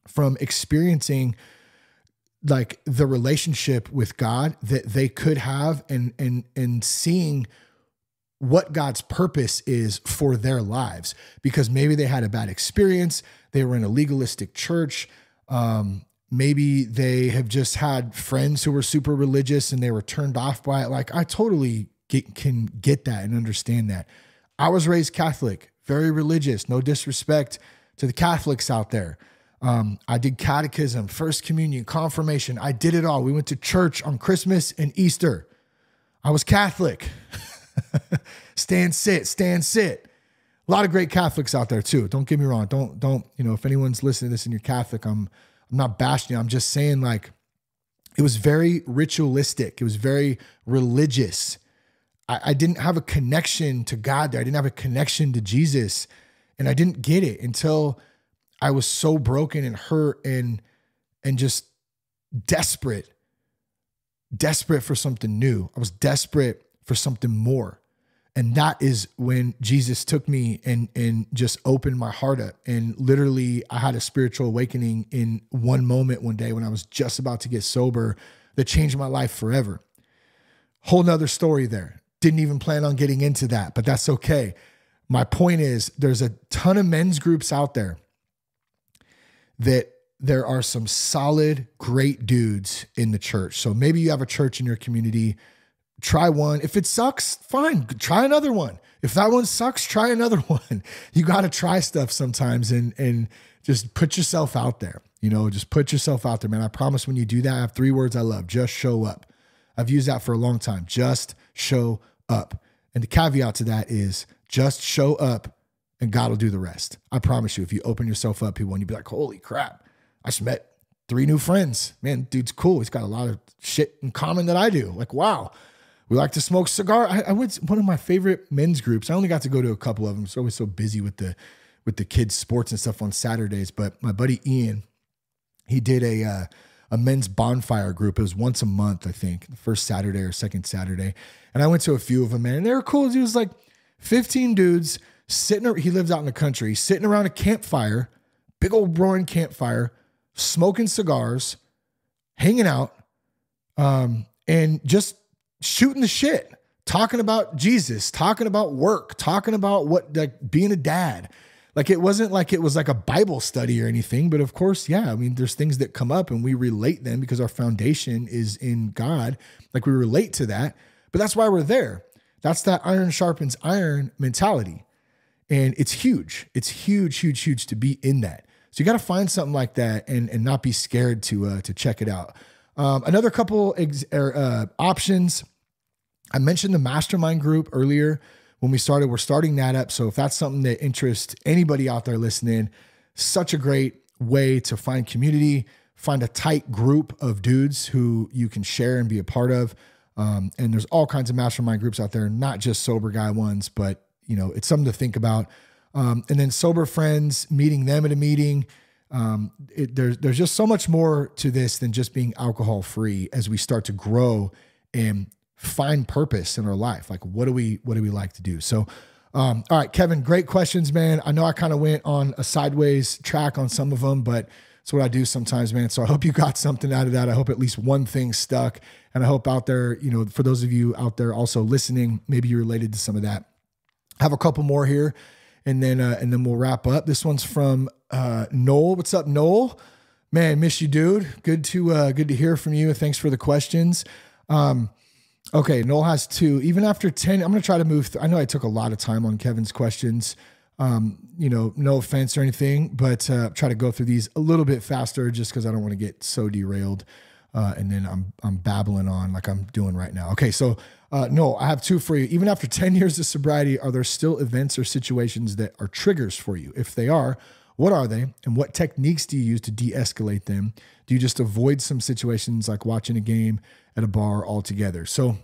S2: from experiencing like the relationship with God that they could have and and and seeing what God's purpose is for their lives because maybe they had a bad experience. They were in a legalistic church. Um, maybe they have just had friends who were super religious and they were turned off by it. Like, I totally get, can get that and understand that. I was raised Catholic, very religious, no disrespect to the Catholics out there. Um, I did catechism, first communion, confirmation. I did it all. We went to church on Christmas and Easter. I was Catholic. stand sit, stand sit. A lot of great Catholics out there too. Don't get me wrong. Don't don't you know if anyone's listening to this and you're Catholic, I'm I'm not bashing you. I'm just saying like it was very ritualistic. It was very religious. I, I didn't have a connection to God there. I didn't have a connection to Jesus, and I didn't get it until I was so broken and hurt and and just desperate, desperate for something new. I was desperate for something more. and that is when Jesus took me and and just opened my heart up. And literally, I had a spiritual awakening in one moment one day when I was just about to get sober that changed my life forever. Whole nother story there. Didn't even plan on getting into that, but that's okay. My point is, there's a ton of men's groups out there that there are some solid, great dudes in the church. So maybe you have a church in your community try one. If it sucks, fine, try another one. If that one sucks, try another one. You got to try stuff sometimes and and just put yourself out there. You know, just put yourself out there, man. I promise when you do that, I have three words I love. Just show up. I've used that for a long time. Just show up. And the caveat to that is just show up and God will do the rest. I promise you, if you open yourself up, people, and you be like, holy crap, I just met three new friends. Man, dude's cool. He's got a lot of shit in common that I do. Like, wow. We like to smoke cigar. I, I went one of my favorite men's groups. I only got to go to a couple of them. So always so busy with the with the kids' sports and stuff on Saturdays. But my buddy Ian, he did a uh, a men's bonfire group. It was once a month, I think, the first Saturday or second Saturday. And I went to a few of them, man, and they were cool. He was like 15 dudes sitting. He lives out in the country, sitting around a campfire, big old roaring campfire, smoking cigars, hanging out, um, and just shooting the shit, talking about Jesus, talking about work, talking about what like being a dad. Like it wasn't like it was like a Bible study or anything, but of course, yeah, I mean, there's things that come up and we relate them because our foundation is in God. Like we relate to that, but that's why we're there. That's that iron sharpens iron mentality. And it's huge. It's huge, huge, huge to be in that. So you got to find something like that and, and not be scared to uh, to check it out. Um, another couple ex- er, uh, options. I mentioned the mastermind group earlier when we started. We're starting that up. So if that's something that interests anybody out there listening, such a great way to find community, find a tight group of dudes who you can share and be a part of. Um, and there's all kinds of mastermind groups out there, not just sober guy ones, but you know, it's something to think about. Um, and then sober friends, meeting them at a meeting, um, it, there's there's just so much more to this than just being alcohol free as we start to grow and find purpose in our life. Like what do we what do we like to do? So um, all right, Kevin, great questions, man. I know I kind of went on a sideways track on some of them, but it's what I do sometimes, man. So I hope you got something out of that. I hope at least one thing stuck. And I hope out there, you know, for those of you out there also listening, maybe you're related to some of that. I have a couple more here and then uh, and then we'll wrap up. This one's from uh, Noel. What's up, Noel? Man, miss you, dude. Good to uh, good to hear from you. Thanks for the questions. Um, okay, Noel has two. Even after ten, I'm gonna try to move. Th- I know I took a lot of time on Kevin's questions. Um, you know, no offense or anything, but uh, try to go through these a little bit faster, just because I don't want to get so derailed. Uh, and then I'm I'm babbling on like I'm doing right now. Okay, so uh, Noel, I have two for you. Even after 10 years of sobriety, are there still events or situations that are triggers for you? If they are, what are they? And what techniques do you use to de escalate them? Do you just avoid some situations like watching a game at a bar altogether? So,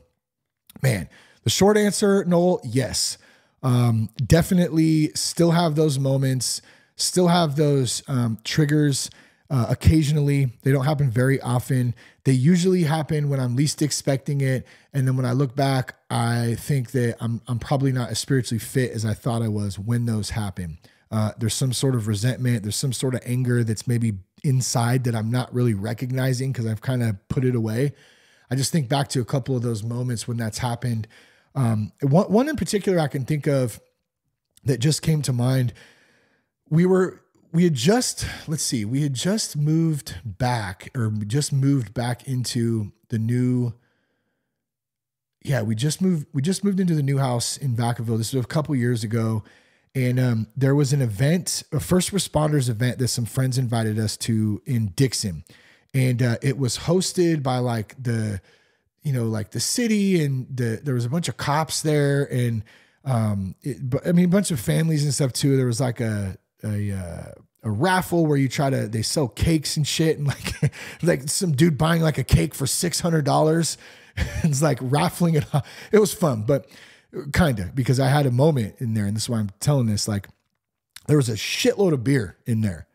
S2: man, the short answer, Noel, yes. Um, definitely still have those moments, still have those um, triggers uh, occasionally. They don't happen very often. They usually happen when I'm least expecting it. And then when I look back, I think that I'm, I'm probably not as spiritually fit as I thought I was when those happen. Uh, there's some sort of resentment, there's some sort of anger that's maybe inside that I'm not really recognizing because I've kind of put it away. I just think back to a couple of those moments when that's happened. Um, one, one in particular I can think of that just came to mind. We were we had just let's see we had just moved back or just moved back into the new yeah we just moved we just moved into the new house in vacaville. This was a couple years ago. And um, there was an event a first responders event that some friends invited us to in dixon. And uh, it was hosted by like the you know like the city and the there was a bunch of cops there and um it, i mean a bunch of families and stuff too. There was like a a uh, a raffle where you try to they sell cakes and shit and like like some dude buying like a cake for six hundred dollars. it's like raffling it. Off. It was fun, but kind of because I had a moment in there, and this is why I'm telling this. Like there was a shitload of beer in there,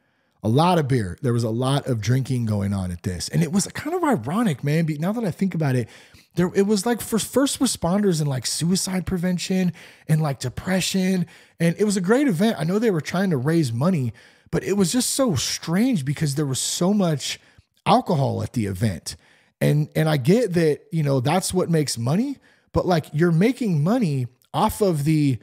S2: a lot of beer. There was a lot of drinking going on at this. And it was kind of ironic, man. Now that I think about it, there it was like for first responders and like suicide prevention and like depression. And it was a great event. I know they were trying to raise money, but it was just so strange because there was so much alcohol at the event. And and I get that, you know, that's what makes money, but like you're making money off of the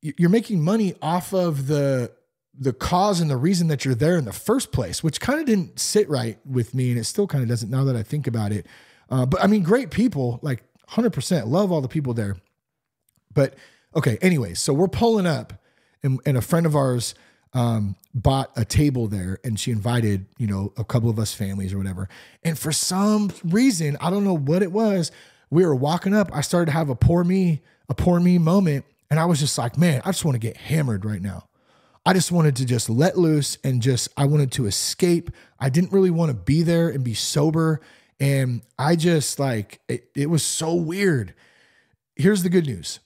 S2: you're making money off of the the cause and the reason that you're there in the first place, which kind of didn't sit right with me, and it still kind of doesn't now that I think about it. Uh, but I mean, great people, like 100%, love all the people there. But okay, anyway, so we're pulling up, and, and a friend of ours um, bought a table there, and she invited, you know, a couple of us families or whatever. And for some reason, I don't know what it was, we were walking up. I started to have a poor me, a poor me moment, and I was just like, man, I just want to get hammered right now. I just wanted to just let loose and just, I wanted to escape. I didn't really want to be there and be sober. And I just like, it, it was so weird. Here's the good news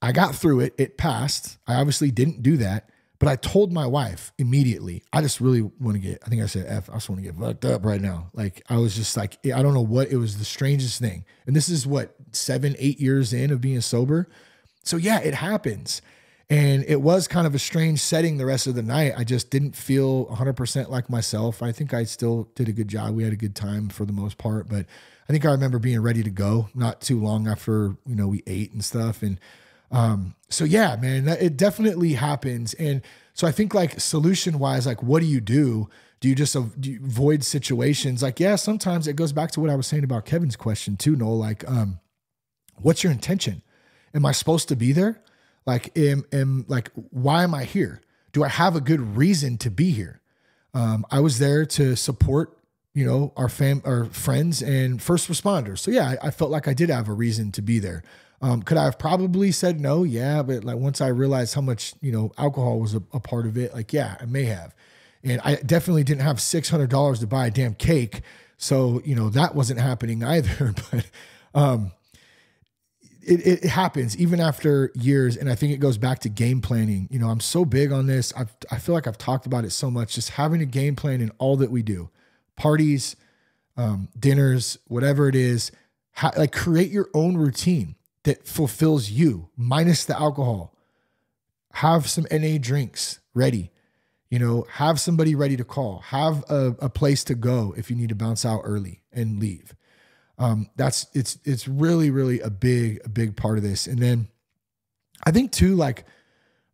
S2: I got through it, it passed. I obviously didn't do that. But I told my wife immediately, I just really want to get, I think I said F, I just want to get fucked up right now. Like, I was just like, I don't know what, it was the strangest thing. And this is what, seven, eight years in of being sober. So yeah, it happens. And it was kind of a strange setting the rest of the night. I just didn't feel 100% like myself. I think I still did a good job. We had a good time for the most part, but I think I remember being ready to go not too long after, you know, we ate and stuff. And um, so yeah, man, it definitely happens. And so I think like solution wise, like what do you do? Do you just avoid situations? Like, yeah, sometimes it goes back to what I was saying about Kevin's question too, Noel. Like, um, what's your intention? Am I supposed to be there? Like, am, am like, why am I here? Do I have a good reason to be here? Um, I was there to support, you know, our fam, our friends and first responders. So yeah, I, I felt like I did have a reason to be there. Um, could I have probably said no? Yeah, but like once I realized how much you know alcohol was a, a part of it, like yeah, I may have, and I definitely didn't have six hundred dollars to buy a damn cake, so you know that wasn't happening either. But um, it, it happens even after years. And I think it goes back to game planning. You know, I'm so big on this. i I feel like I've talked about it so much, just having a game plan in all that we do parties, um, dinners, whatever it is. Ha- like create your own routine that fulfills you, minus the alcohol. Have some NA drinks ready. You know, have somebody ready to call. Have a, a place to go if you need to bounce out early and leave. Um, that's it's it's really really a big a big part of this. And then I think too, like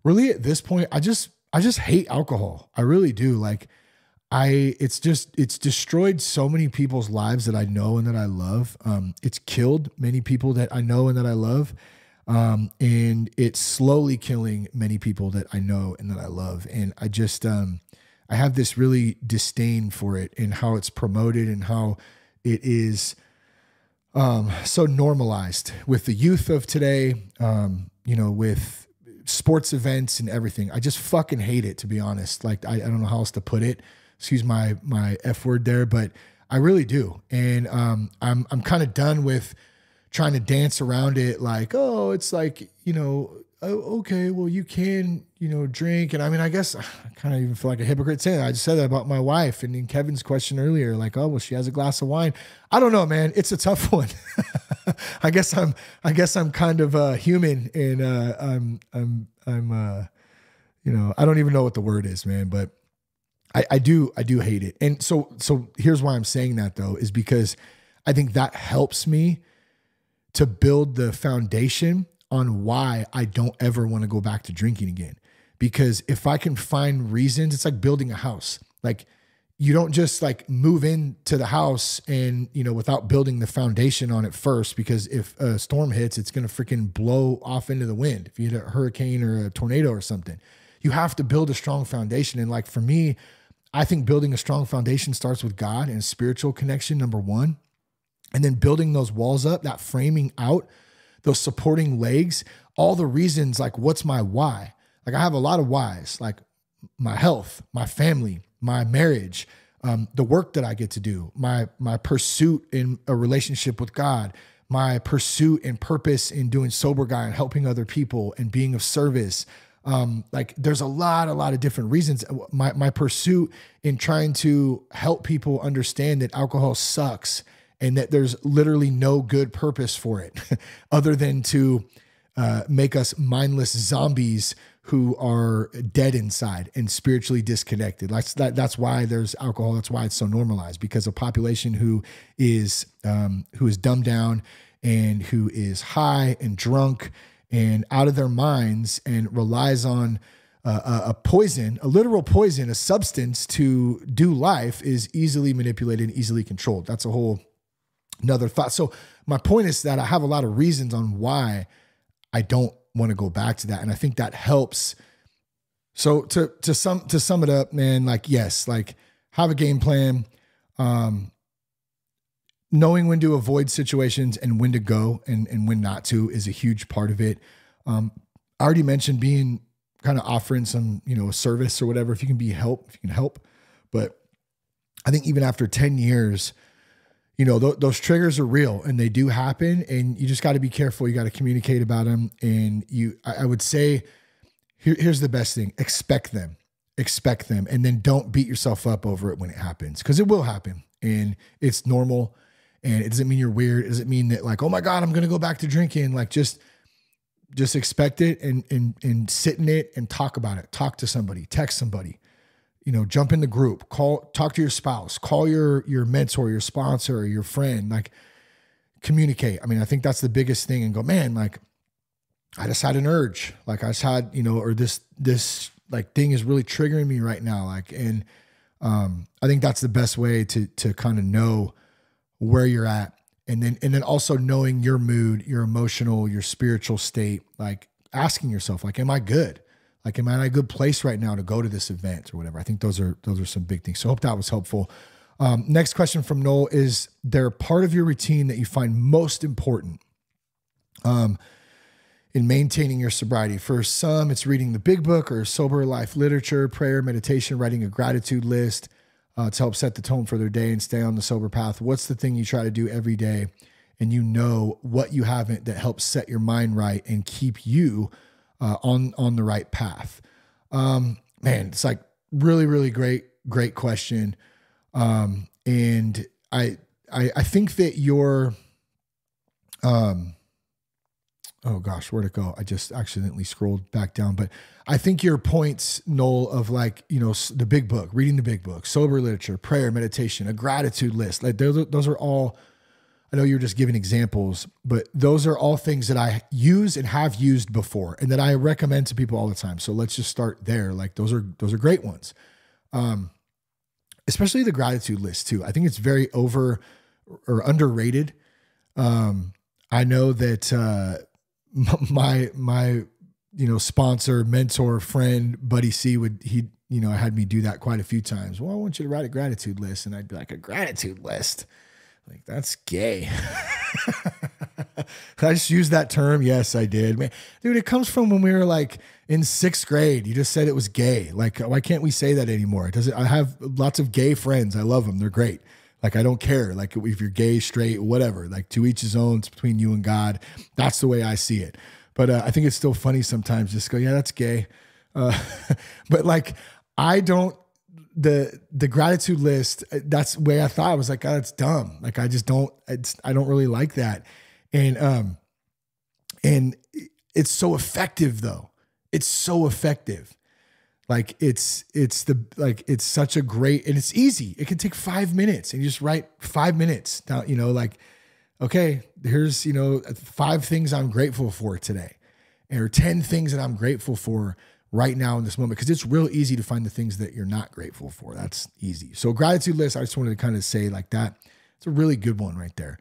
S2: really at this point, I just I just hate alcohol. I really do. Like I it's just it's destroyed so many people's lives that I know and that I love. Um, it's killed many people that I know and that I love. Um, and it's slowly killing many people that I know and that I love. And I just um I have this really disdain for it and how it's promoted and how it is um, so normalized with the youth of today, um, you know, with sports events and everything. I just fucking hate it, to be honest. Like, I, I don't know how else to put it. Excuse my my f word there, but I really do. And um, I'm I'm kind of done with trying to dance around it. Like, oh, it's like you know, oh, okay, well, you can, you know, drink. And I mean, I guess I kind of even feel like a hypocrite saying that. I just said that about my wife. And in Kevin's question earlier, like, oh, well, she has a glass of wine. I don't know, man. It's a tough one. I guess I'm, I guess I'm kind of uh, human and uh, I'm, I'm, I'm, uh, you know, I don't even know what the word is, man, but I, I do, I do hate it. And so, so here's why I'm saying that though, is because I think that helps me to build the foundation on why I don't ever want to go back to drinking again. Because if I can find reasons, it's like building a house. Like you don't just like move into the house and, you know, without building the foundation on it first, because if a storm hits, it's going to freaking blow off into the wind. If you hit a hurricane or a tornado or something, you have to build a strong foundation. And like for me, I think building a strong foundation starts with God and spiritual connection, number one. And then building those walls up, that framing out those supporting legs, all the reasons like what's my why? Like I have a lot of whys, like my health, my family, my marriage, um, the work that I get to do, my my pursuit in a relationship with God, my pursuit and purpose in doing sober guy and helping other people and being of service, Um, like there's a lot, a lot of different reasons. My my pursuit in trying to help people understand that alcohol sucks and that there's literally no good purpose for it other than to uh, make us mindless zombies who are dead inside and spiritually disconnected. That's that, that's why there's alcohol. That's why it's so normalized because a population who is um, who is dumbed down and who is high and drunk and out of their minds and relies on uh, a, a poison, a literal poison, a substance to do life is easily manipulated and easily controlled. That's a whole another thought. So my point is that I have a lot of reasons on why I don't want to go back to that. And I think that helps. So to to sum to sum it up, man, like yes, like have a game plan. Um knowing when to avoid situations and when to go and, and when not to is a huge part of it. Um, I already mentioned being kind of offering some, you know, a service or whatever, if you can be help, if you can help. But I think even after 10 years, you know, th- those triggers are real and they do happen. And you just got to be careful. You got to communicate about them. And you, I, I would say, here, here's the best thing expect them, expect them. And then don't beat yourself up over it when it happens because it will happen. And it's normal. And it doesn't mean you're weird. It doesn't mean that, like, oh my God, I'm going to go back to drinking. Like, just, just expect it and, and, and sit in it and talk about it. Talk to somebody, text somebody you know, jump in the group, call, talk to your spouse, call your your mentor, your sponsor, your friend, like communicate. I mean, I think that's the biggest thing and go, man, like I just had an urge. Like I just had, you know, or this this like thing is really triggering me right now. Like, and um, I think that's the best way to to kind of know where you're at. And then and then also knowing your mood, your emotional, your spiritual state, like asking yourself, like, am I good? Like, am I in a good place right now to go to this event or whatever? I think those are those are some big things. So hope that was helpful. Um, next question from Noel is there part of your routine that you find most important um, in maintaining your sobriety? For some, it's reading the big book or sober life literature, prayer, meditation, writing a gratitude list uh, to help set the tone for their day and stay on the sober path. What's the thing you try to do every day and you know what you haven't that helps set your mind right and keep you uh, on on the right path? Um, man, it's like really, really great, great question. Um, and I, I, I think that your, um, oh gosh, where'd it go? I just accidentally scrolled back down, but I think your points, Noel, of like, you know, the big book, reading the big book, sober literature, prayer, meditation, a gratitude list, like those, those are all I know you're just giving examples, but those are all things that I use and have used before and that I recommend to people all the time. So let's just start there. Like those are those are great ones. Um, especially the gratitude list too. I think it's very over or underrated. Um, I know that uh, my my you know sponsor, mentor, friend, Buddy C would he you know had me do that quite a few times. Well, I want you to write a gratitude list, and I'd be like a gratitude list like that's gay. I just used that term. Yes, I did. Man, dude, it comes from when we were like in sixth grade. You just said it was gay. Like, why can't we say that anymore? Does it? I have lots of gay friends. I love them. They're great. Like, I don't care. Like, if you're gay, straight, whatever. Like, to each his own. It's between you and God. That's the way I see it. But uh, I think it's still funny sometimes. Just go, yeah, that's gay. Uh, but like, I don't the the gratitude list uh, that's the way i thought. I was like oh, it's dumb. Like i just don't i don't really like that. And um and it's so effective though. It's so effective. Like it's it's the like it's such a great and it's easy. It can take five minutes. And you just write five minutes now you know like okay here's you know five things i'm grateful for today or 10 things that i'm grateful for right now in this moment because it's real easy to find the things that you're not grateful for. That's easy. So gratitude list, I just wanted to kind of say like that. It's a really good one right there.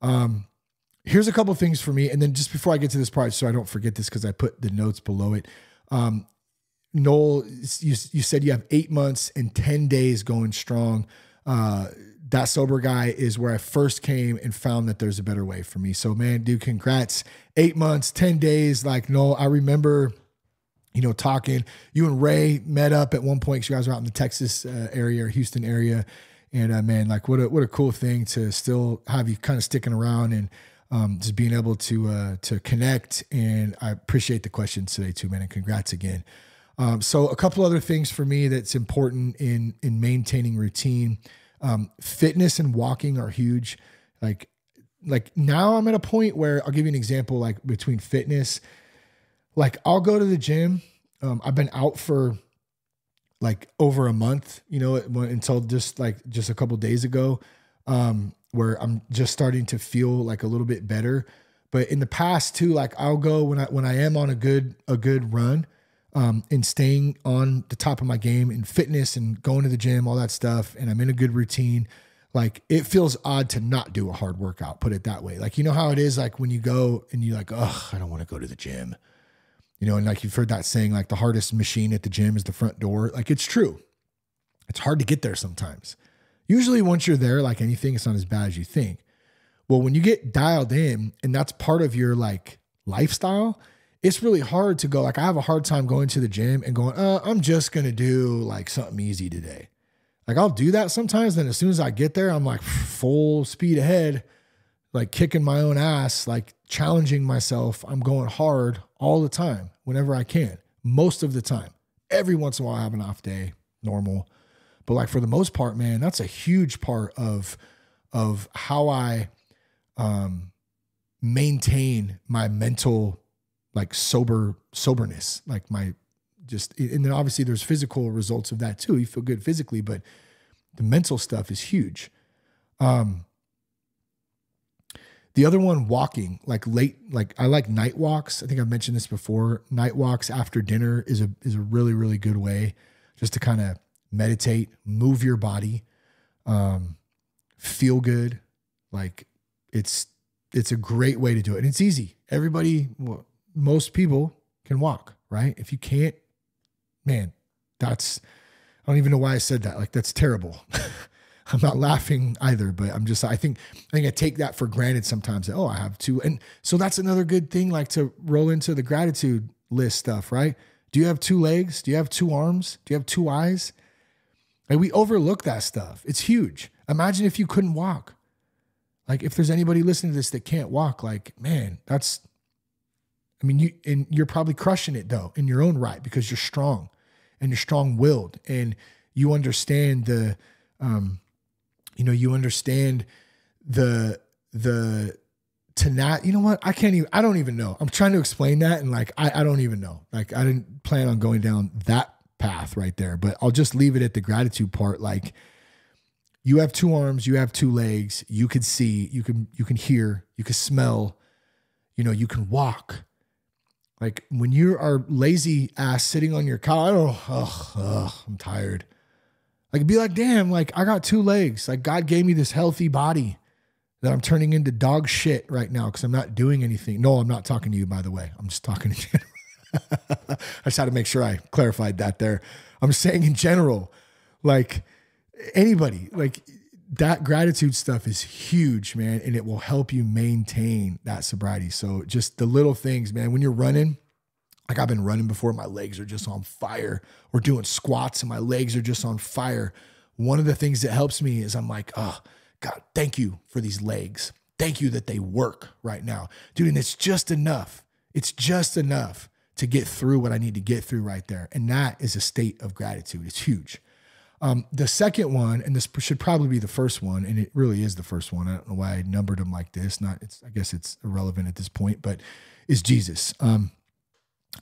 S2: Um, here's a couple things for me, and then just before I get to this part, so I don't forget this because I put the notes below it. Um, Noel, you, you said you have eight months and 10 days going strong. Uh, that sober guy is where I first came and found that there's a better way for me. So, man, dude, congrats. Eight months, 10 days. Like, no, I remember you know, talking. You and Ray met up at one point because you guys were out in the Texas uh, area or Houston area. And uh, man, like what a what a cool thing to still have you kind of sticking around and um, just being able to uh, to connect. And I appreciate the questions today too, man. And congrats again. Um, so a couple other things for me that's important in in maintaining routine. Um, fitness and walking are huge. Like like now I'm at a point where I'll give you an example. Like between fitness, like I'll go to the gym. Um, I've been out for like over a month, you know, until just like just a couple days ago, um, where I'm just starting to feel like a little bit better. But in the past too, like I'll go when I when I am on a good a good run, um, and staying on the top of my game in fitness and going to the gym, all that stuff, and I'm in a good routine. Like it feels odd to not do a hard workout. Put it that way. Like you know how it is. Like when you go and you're like, oh, I don't want to go to the gym you know, and like you've heard that saying, like the hardest machine at the gym is the front door. Like it's true. It's hard to get there sometimes. Usually, once you're there, like anything, it's not as bad as you think. Well, when you get dialed in and that's part of your like lifestyle, it's really hard to go. Like, I have a hard time going to the gym and going, uh, I'm just going to do like something easy today. Like, I'll do that sometimes. Then, as soon as I get there, I'm like full speed ahead, like kicking my own ass, like challenging myself. I'm going hard all the time whenever I can, most of the time. Every once in a while, I have an off day, normal. But like for the most part, man, that's a huge part of of how I um, maintain my mental like sober soberness, like my just and then obviously there's physical results of that too. You feel good physically, but the mental stuff is huge. Um, the other one, walking, like late, like I like night walks. I think I've mentioned this before. Night walks after dinner is a is a really really good way just to kind of meditate, move your body, um, feel good. Like it's it's a great way to do it, and it's easy. Everybody, most people can walk, right? If you can't, man, that's I don't even know why I said that. Like that's terrible. I'm not laughing either, but I'm just I think I think I take that for granted sometimes. That, oh, I have two, and so that's another good thing. Like to roll into the gratitude list stuff, right? Do you have two legs? Do you have two arms? Do you have two eyes? And we overlook that stuff. It's huge. Imagine if you couldn't walk. Like if there's anybody listening to this that can't walk, like man, that's. I mean, you and you're probably crushing it though in your own right because you're strong, and you're strong willed, and you understand the um, you know you understand the the to not you know what? I can't even i don't even know. I'm trying to explain that and like I, I don't even know. Like i didn't plan on going down that path right there but i'll just leave it at the gratitude part. Like you have two arms you have two legs you can see you can you can hear you can smell you know you can walk. Like when you are lazy ass sitting on your couch oh, oh, oh i'm tired like be like, damn, like I got two legs. Like God gave me this healthy body that I'm turning into dog shit right now because I'm not doing anything. No, I'm not talking to you, by the way. I'm just talking to you. I just had to make sure I clarified that there. I'm saying in general, like anybody, like that gratitude stuff is huge, man, and it will help you maintain that sobriety. So just the little things, man, when you're running, like I've been running before, my legs are just on fire, or doing squats and my legs are just on fire. One of the things that helps me is I'm like, oh, God, thank you for these legs. Thank you that they work right now. Dude, and it's just enough. It's just enough to get through what I need to get through right there. And that is a state of gratitude. It's huge. Um, the second one, and this should probably be the first one, and it really is the first one. I don't know why I numbered them like this. Not, it's. I guess it's irrelevant at this point, but is Jesus. Um,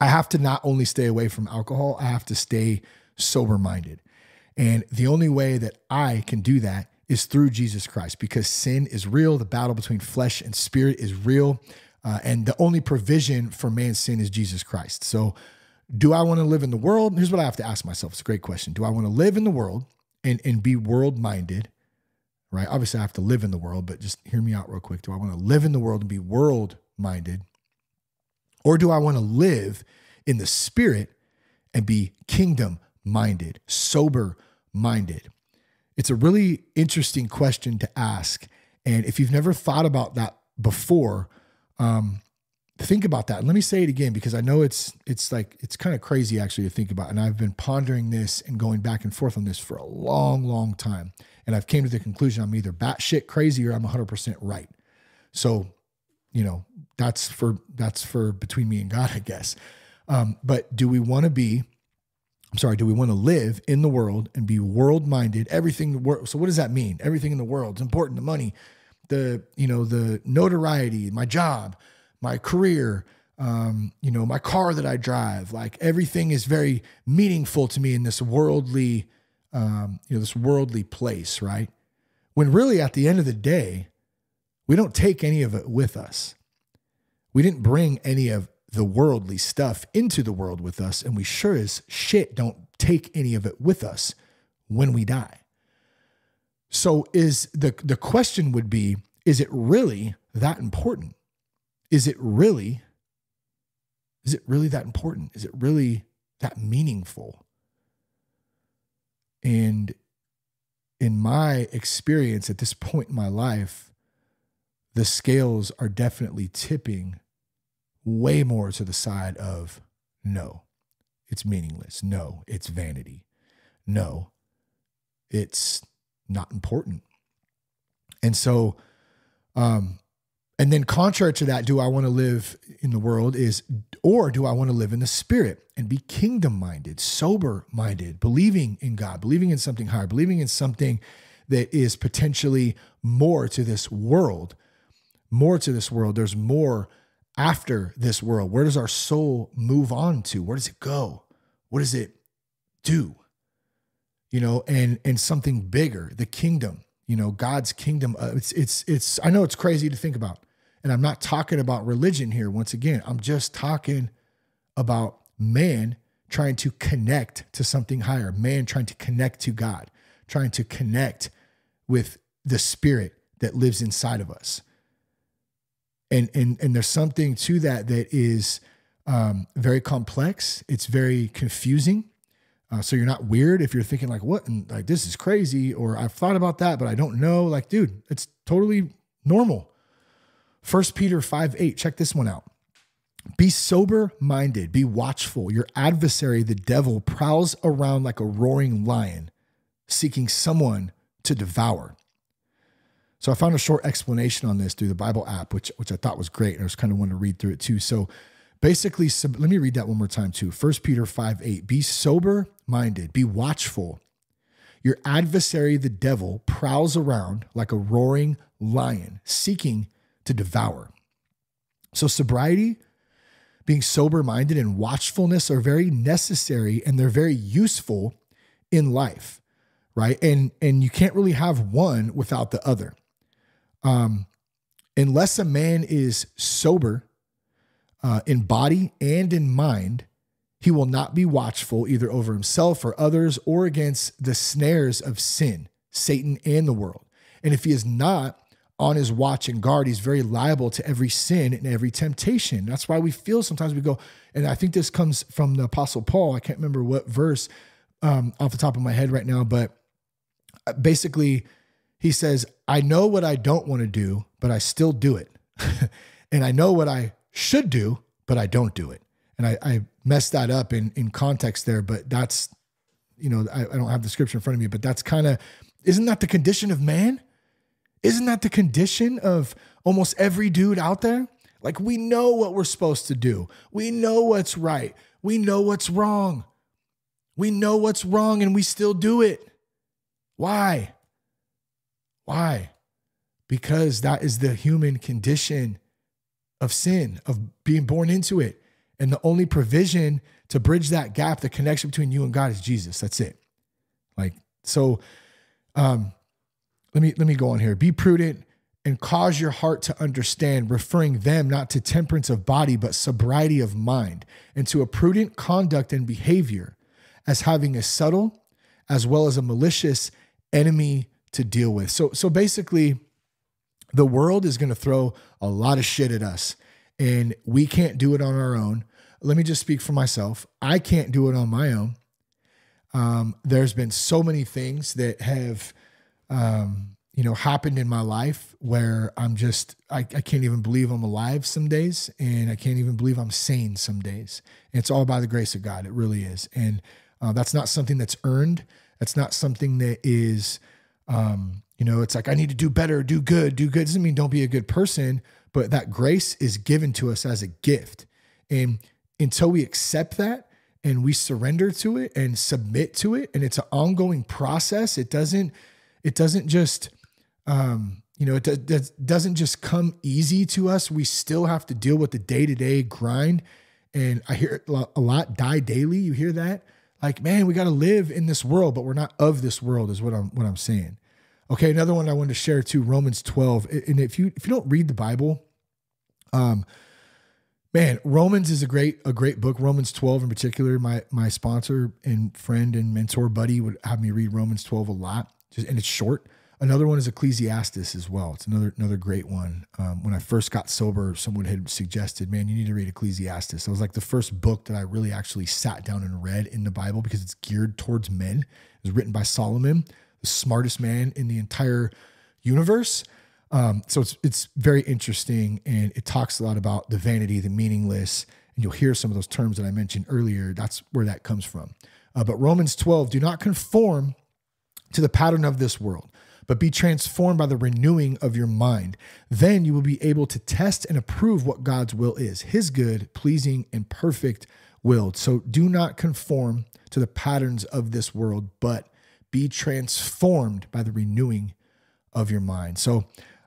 S2: I have to not only stay away from alcohol, I have to stay sober minded. And the only way that I can do that is through Jesus Christ because sin is real. The battle between flesh and spirit is real. Uh, and the only provision for man's sin is Jesus Christ. So, do I want to live in the world? Here's what I have to ask myself. It's a great question. Do I want to live in the world and, and be world minded? Right? Obviously, I have to live in the world, but just hear me out real quick. Do I want to live in the world and be world minded? Or do I want to live in the spirit and be kingdom minded, sober minded? It's a really interesting question to ask. And if you've never thought about that before, um, think about that. And let me say it again because I know it's it's like it's kind of crazy actually to think about. And I've been pondering this and going back and forth on this for a long, long time. And I've came to the conclusion I'm either batshit crazy or I'm 100% right. So you know, that's for that's for between me and God, I guess. Um, but do we want to be? I'm sorry. Do we want to live in the world and be world minded? Everything. So what does that mean? Everything in the world is important. The money, the you know the notoriety, my job, my career, um, you know my car that I drive. Like everything is very meaningful to me in this worldly, um, you know, this worldly place, right? When really at the end of the day, we don't take any of it with us. We didn't bring any of the worldly stuff into the world with us, and we sure as shit don't take any of it with us when we die. So is the the question would be is it really that important? Is it really is it really that important? Is it really that meaningful? And in my experience at this point in my life, the scales are definitely tipping way more to the side of no, it's meaningless. No, it's vanity. No, it's not important. And so, um, and then contrary to that, do I want to live in the world is, or do I want to live in the spirit and be kingdom minded, sober minded, believing in God, believing in something higher, believing in something that is potentially more to this world, more to this world. There's more after this world? Where does our soul move on to? Where does it go? What does it do? You know, and and something bigger, the kingdom. You know, God's kingdom. Uh, it's it's it's. I know it's crazy to think about, and I'm not talking about religion here. Once again, I'm just talking about man trying to connect to something higher. Man trying to connect to God, trying to connect with the Spirit that lives inside of us and and and there's something to that that is um, very complex. It's very confusing. Uh, so you're not weird if you're thinking like, what? And like this is crazy, or I've thought about that, but I don't know. Like, dude, it's totally normal. First Peter 5 8, check this one out. Be sober minded, be watchful. Your adversary, the devil, prowls around like a roaring lion, seeking someone to devour. So I found a short explanation on this through the Bible app, which which I thought was great. And I was kind of wanting to read through it too. So basically, let me read that one more time too. First Peter 5 8. Be sober minded, be watchful. Your adversary, the devil, prowls around like a roaring lion, seeking to devour. So sobriety, being sober minded, and watchfulness are very necessary and they're very useful in life, right? And and you can't really have one without the other. Um, unless a man is sober uh, in body and in mind, he will not be watchful either over himself or others or against the snares of sin, Satan, and the world. And if he is not on his watch and guard, he's very liable to every sin and every temptation. That's why we feel sometimes we go, and I think this comes from the Apostle Paul. I can't remember what verse um, off the top of my head right now, but uh, basically, he says, I know what I don't want to do, but I still do it. and I know what I should do, but I don't do it. And I, I messed that up in, in context there, but that's, you know, I, I don't have the scripture in front of me, but that's kind of, isn't that the condition of man? Isn't that the condition of almost every dude out there? Like we know what we're supposed to do. We know what's right. We know what's wrong. We know what's wrong and we still do it. Why? Why? Because that is the human condition of sin, of being born into it. And the only provision to bridge that gap, the connection between you and God is Jesus. That's it. Like, so um, let me let me go on here. Be prudent and cause your heart to understand, referring them not to temperance of body, but sobriety of mind, and to a prudent conduct and behavior, as having a subtle as well as a malicious enemy to deal with. So so basically the world is going to throw a lot of shit at us and we can't do it on our own. Let me just speak for myself. I can't do it on my own. Um, there's been so many things that have, um, you know, happened in my life where I'm just, I, I, can't even believe I'm alive some days and I can't even believe I'm sane some days. It's all by the grace of God. It really is. And uh, that's not something that's earned. That's not something that is, um, you know, it's like I need to do better, do good, do good. Doesn't mean don't be a good person, but that grace is given to us as a gift. And until we accept that and we surrender to it and submit to it, and it's an ongoing process, it doesn't, it doesn't just, um, you know, it, it doesn't just come easy to us. We still have to deal with the day to day grind. And I hear it a lot die daily. You hear that? Like, man, we got to live in this world, but we're not of this world, is what I'm what I'm saying. Okay, another one I wanted to share too, Romans 12. And if you if you don't read the Bible, um, man, Romans is a great a great book. Romans 12 in particular. My my sponsor and friend and mentor buddy would have me read Romans 12 a lot. Just and it's short. Another one is Ecclesiastes as well. It's another another great one. Um, when I first got sober, someone had suggested, "Man, you need to read Ecclesiastes." It was like the first book that I really actually sat down and read in the Bible because it's geared towards men. It was written by Solomon, the smartest man in the entire universe. Um, so it's it's very interesting, and it talks a lot about the vanity, the meaningless, and you'll hear some of those terms that I mentioned earlier. That's where that comes from. Uh, but Romans 12, do not conform to the pattern of this world, but be transformed by the renewing of your mind. Then you will be able to test and approve what God's will is, His good, pleasing, and perfect will. So do not conform to the patterns of this world, but be transformed by the renewing of your mind. So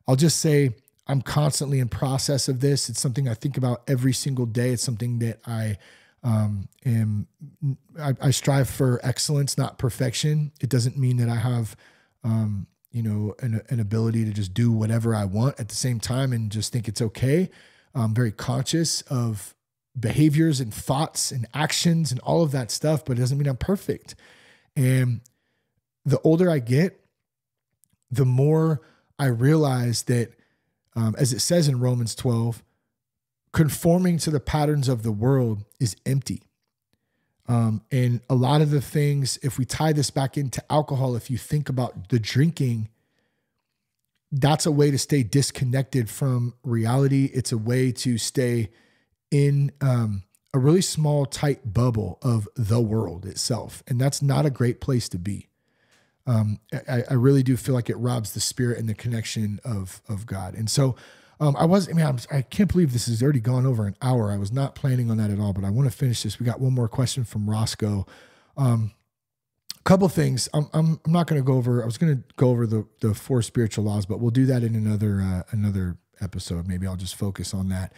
S2: I'll just say I'm constantly in process of this. It's something I think about every single day. It's something that I um, am. I, I strive for excellence, not perfection. It doesn't mean that I have, um, you know, an, an ability to just do whatever I want at the same time and just think it's okay. I'm very conscious of behaviors and thoughts and actions and all of that stuff, but it doesn't mean I'm perfect. And the older I get, the more I realize that, um, as it says in Romans 12, conforming to the patterns of the world is empty. Um, and a lot of the things, if we tie this back into alcohol, if you think about the drinking, that's a way to stay disconnected from reality. It's a way to stay in um, a really small, tight bubble of the world itself. And that's not a great place to be um, I, I, really do feel like it robs the spirit and the connection of of God. And so um, I was, I mean, I'm, I can not believe this has already gone over an hour. I was not planning on that at all, but I want to finish this. We got one more question from Roscoe. Um, a couple things. I'm, I'm, I'm not going to go over. I was going to go over the the four spiritual laws, but we'll do that in another uh, another episode. Maybe I'll just focus on that.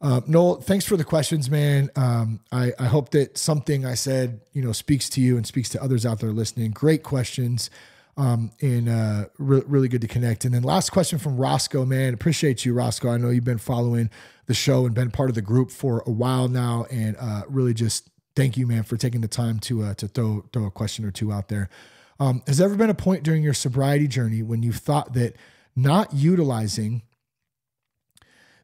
S2: Uh, Noel, thanks for the questions, man. Um, I, I hope that something I said, you know, speaks to you and speaks to others out there listening. Great questions. Um, and uh, re- really good to connect. And then last question from Roscoe, man. Appreciate you, Roscoe. I know you've been following the show and been part of the group for a while now, and uh, really just thank you, man, for taking the time to uh, to throw throw a question or two out there. Um, has there ever been a point during your sobriety journey when you thought that not utilizing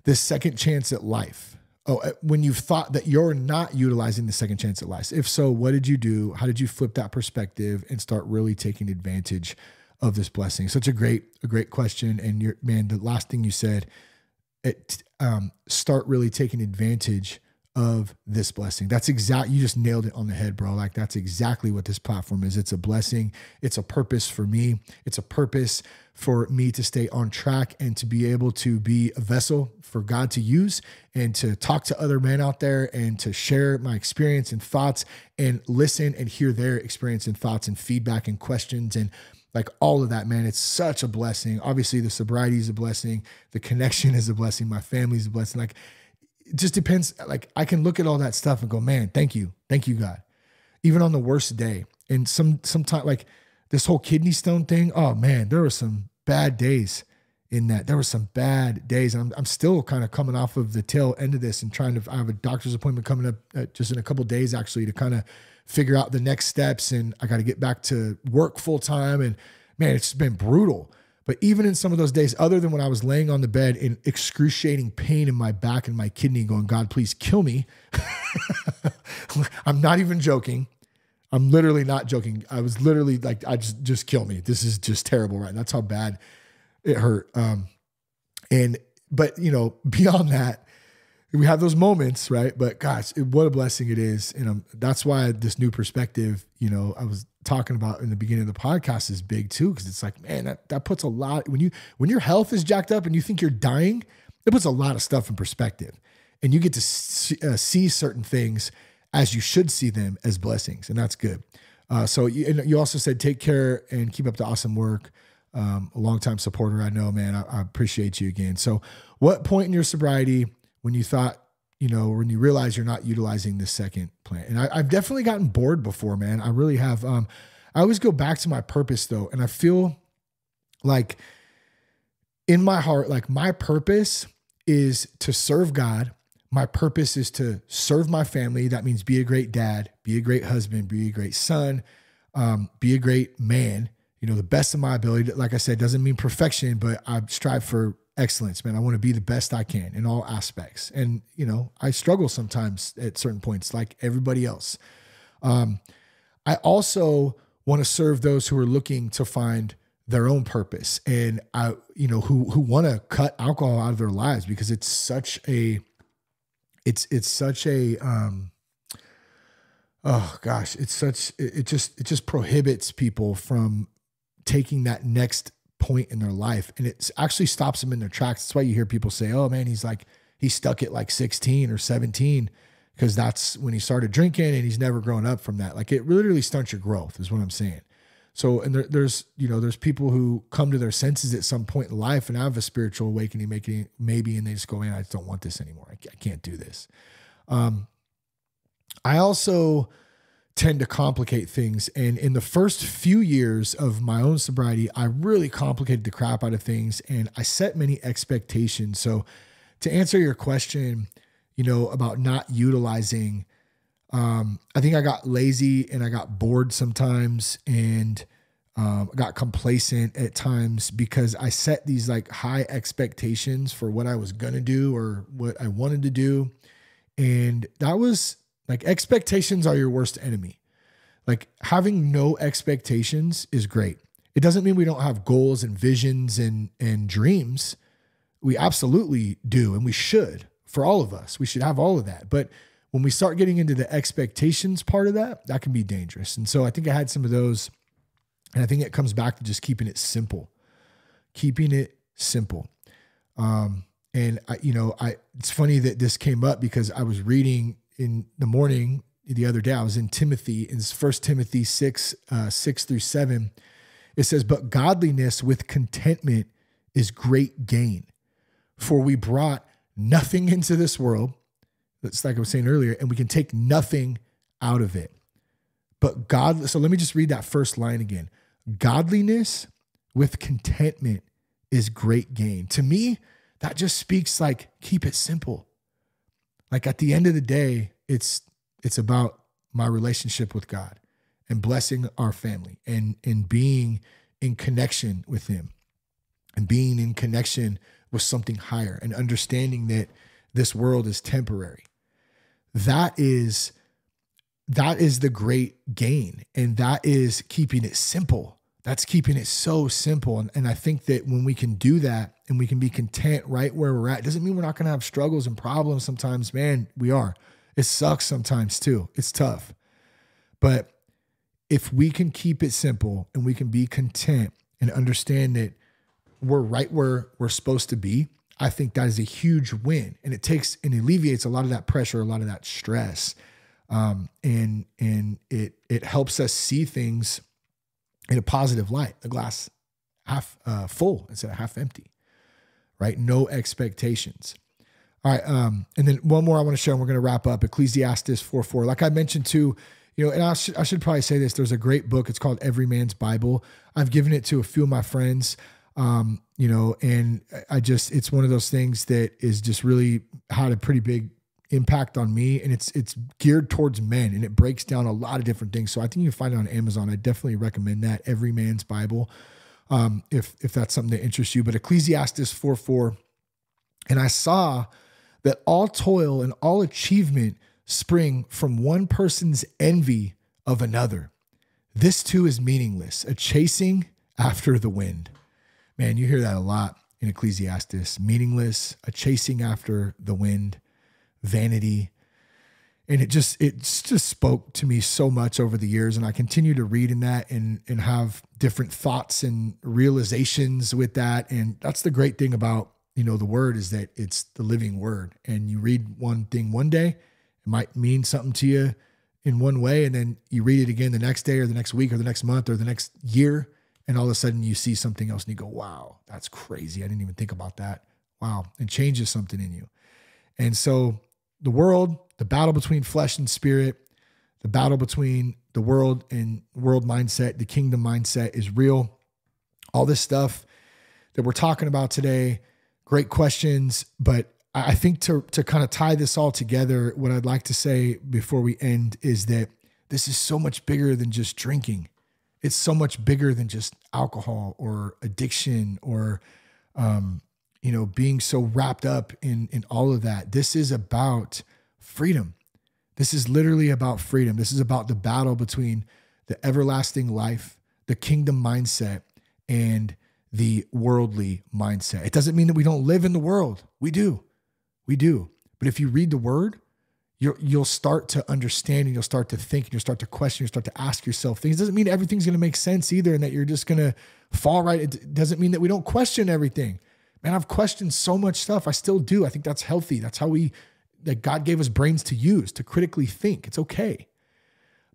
S2: this second chance at life? Oh, uh, when you've thought that you're not utilizing the second chance at life. If so, what did you do? How did you flip that perspective and start really taking advantage of this blessing? Such a great, a great question. And your man, the last thing you said, it um, start really taking advantage of this blessing. That's exact. You just nailed it on the head, bro. Like that's exactly what this platform is. It's a blessing. It's a purpose for me. It's a purpose for me to stay on track and to be able to be a vessel for God to use and to talk to other men out there and to share my experience and thoughts and listen and hear their experience and thoughts and feedback and questions and like all of that, man. It's such a blessing. Obviously, the sobriety is a blessing. The connection is a blessing. My family is a blessing. Like it just depends. Like I can look at all that stuff and go, man, thank you, thank you, God. Even on the worst day, and some sometimes like this whole kidney stone thing. Oh man, there were some bad days in that. There were some bad days. And I'm I'm still kind of coming off of the tail end of this and trying to. I have a doctor's appointment coming up uh, just in a couple days actually to kind of figure out the next steps, and I got to get back to work full time. And man, it's been brutal. But even in some of those days, other than when I was laying on the bed in excruciating pain in my back and my kidney, going, God, please kill me. I'm not even joking. I'm literally not joking. I was literally like, I just, just kill me. This is just terrible, right? That's how bad it hurt. Um, and, but you know, beyond that, we have those moments, right? But gosh, what a blessing it is. And um, that's why this new perspective, you know, I was talking about in the beginning of the podcast is big too. Cause it's like, man, that, that puts a lot when you, when your health is jacked up and you think you're dying it puts a lot of stuff in perspective and you get to see, uh, see certain things as you should see them as blessings. And that's good. Uh, so you, you also said, take care and keep up the awesome work. Um, a longtime supporter, I know, man. I, I appreciate you again. So, what point in your sobriety when you thought you know, when you realize you're not utilizing the second plant. And I, have definitely gotten bored before, man. I really have. Um, I always go back to my purpose though, and I feel like in my heart, like my purpose is to serve God. My purpose is to serve my family. That means be a great dad, be a great husband, be a great son, um, be a great man. You know, the best of my ability. Like I said, doesn't mean perfection, but I strive for excellence, man. I want to be the best I can in all aspects. And, you know, I struggle sometimes at certain points, like everybody else. Um, I also want to serve those who are looking to find their own purpose and I, you know, who who want to cut alcohol out of their lives because it's such a it's it's such a um oh gosh, it's such it, it just it just prohibits people from taking that next point in their life and it actually stops them in their tracks. That's why you hear people say, oh man, he's like, he's stuck at like 16 or 17 because that's when he started drinking and he's never grown up from that. Like it literally stunts your growth, is what I'm saying. So, and there, there's, you know, there's people who come to their senses at some point in life and have a spiritual awakening, making maybe, and they just go, man, I just don't want this anymore. I, I can't do this. Um, I also, tend to complicate things. And in the first few years of my own sobriety, I really complicated the crap out of things and I set many expectations. So, to answer your question, you know, about not utilizing, um, I think I got lazy and I got bored sometimes and um, got complacent at times because I set these like high expectations for what I was going to do or what I wanted to do. And that was like expectations are your worst enemy. Like having no expectations is great. It doesn't mean we don't have goals and visions and and dreams. We absolutely do and we should for all of us. We should have all of that. But when we start getting into the expectations part of that, that can be dangerous. And so I think I had some of those and I think it comes back to just keeping it simple. Keeping it simple. Um and I, you know, I it's funny that this came up because I was reading in the morning the other day. I was in Timothy, in First Timothy 6, uh, 6 through 7. It says, But godliness with contentment is great gain. For we brought nothing into this world. That's like I was saying earlier, and we can take nothing out of it. But God, so let me just read that first line again. Godliness with contentment is great gain. To me, that just speaks like keep it simple. Like at the end of the day, it's it's about my relationship with God and blessing our family and and being in connection with him and being in connection with something higher and understanding that this world is temporary. That is that is the great gain and that is keeping it simple that's keeping it so simple. And, and I think that when we can do that and we can be content right where we're at, doesn't mean we're not going to have struggles and problems sometimes. Man, we are. It sucks sometimes too. It's tough. But if we can keep it simple and we can be content and understand that we're right where we're supposed to be, I think that is a huge win. And it takes and alleviates a lot of that pressure, a lot of that stress. Um, and and it it helps us see things in a positive light, the glass half uh, full instead of half empty, right? No expectations. All right. Um, and then one more I want to show, and we're going to wrap up Ecclesiastes 4 4. Like I mentioned too, you know, and I should, I should probably say this there's a great book. It's called Every Man's Bible. I've given it to a few of my friends, um, you know, and I just, it's one of those things that is just really had a pretty big impact on me and it's it's geared towards men and it breaks down a lot of different things. So i think you can find it on amazon. I definitely recommend that every man's bible um, if if that's something that interests you. But ecclesiastes 4 4 and i saw that all toil and all achievement spring from one person's envy of another. This too is meaningless a chasing after the wind. Man you hear that a lot in ecclesiastes. Meaningless a chasing after the wind vanity. And it just it just spoke to me so much over the years. And I continue to read in that and and have different thoughts and realizations with that. And that's the great thing about you know the word is that it's the living word, and you read one thing one day, it might mean something to you in one way, and then you read it again the next day or the next week or the next month or the next year, and all of a sudden you see something else and you go, "Wow, that's crazy! I didn't even think about that." Wow, and changes something in you. And so the world, the battle between flesh and spirit, the battle between the world and world mindset, the kingdom mindset is real. All this stuff that we're talking about today, great questions, but I think to to kind of tie this all together, what I'd like to say before we end is that this is so much bigger than just drinking. It's so much bigger than just alcohol or addiction or um, you know, being so wrapped up in in all of that. This is about freedom. This is literally about freedom. This is about the battle between the everlasting life, the kingdom mindset, and the worldly mindset. It doesn't mean that we don't live in the world. We do. We do. But if you read the word, you'll, you'll start to understand and you'll start to think and you'll start to question, you'll start to ask yourself things. It doesn't mean everything's going to make sense either and that you're just to fall right. It doesn't mean that we don't question everything man, I've questioned so much stuff. I still do. I think that's healthy. That's how we, that God gave us brains to use, to critically think. It's okay.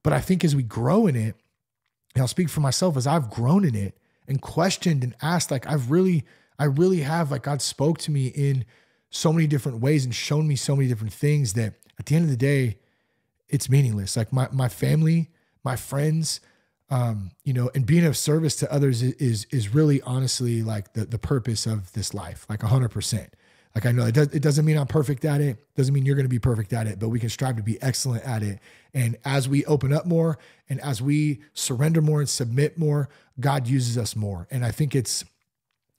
S2: But I think as we grow in it, and I'll speak for myself, as I've grown in it and questioned and asked, like I've really, I really have, like God spoke to me in so many different ways and shown me so many different things that at the end of the day, it's meaningless. Like my my family, my friends, um, you know, and being of service to others is is really honestly like the the purpose of this life, like hundred percent. Like I know it, does, it doesn't mean I'm perfect at it. Doesn't mean you're going to be perfect at it, but we can strive to be excellent at it. And as we open up more, and as we surrender more and submit more, God uses us more. And I think it's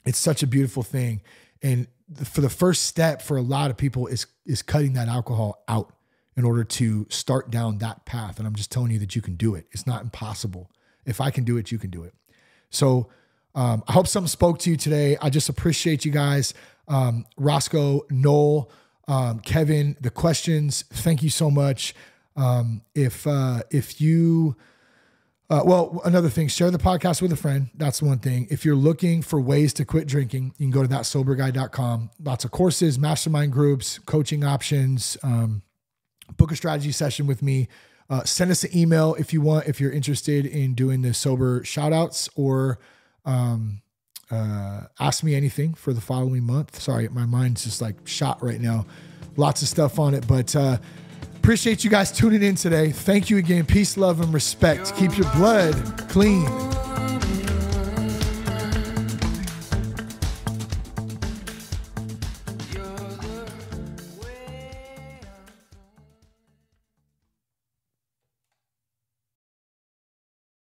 S2: it's such a beautiful thing. And for the first step for a lot of people is is cutting that alcohol out in order to start down that path. And I'm just telling you that you can do it. It's not impossible. If I can do it, you can do it. So um, I hope something spoke to you today. I just appreciate you guys. Um, Roscoe, Noel, um, Kevin, the questions. Thank you so much. Um, if uh, if you uh, well, another thing, share the podcast with a friend. That's one thing. If you're looking for ways to quit drinking, you can go to thatsoberguy.com. Lots of courses, mastermind groups, coaching options, um, book a strategy session with me. Uh, send us an email if you want, if you're interested in doing the sober shout outs or um, uh, ask me anything for the following month. Sorry, my mind's just like shot right now. Lots of stuff on it, but uh, appreciate you guys tuning in today. Thank you again. Peace, love, and respect. Keep your blood clean.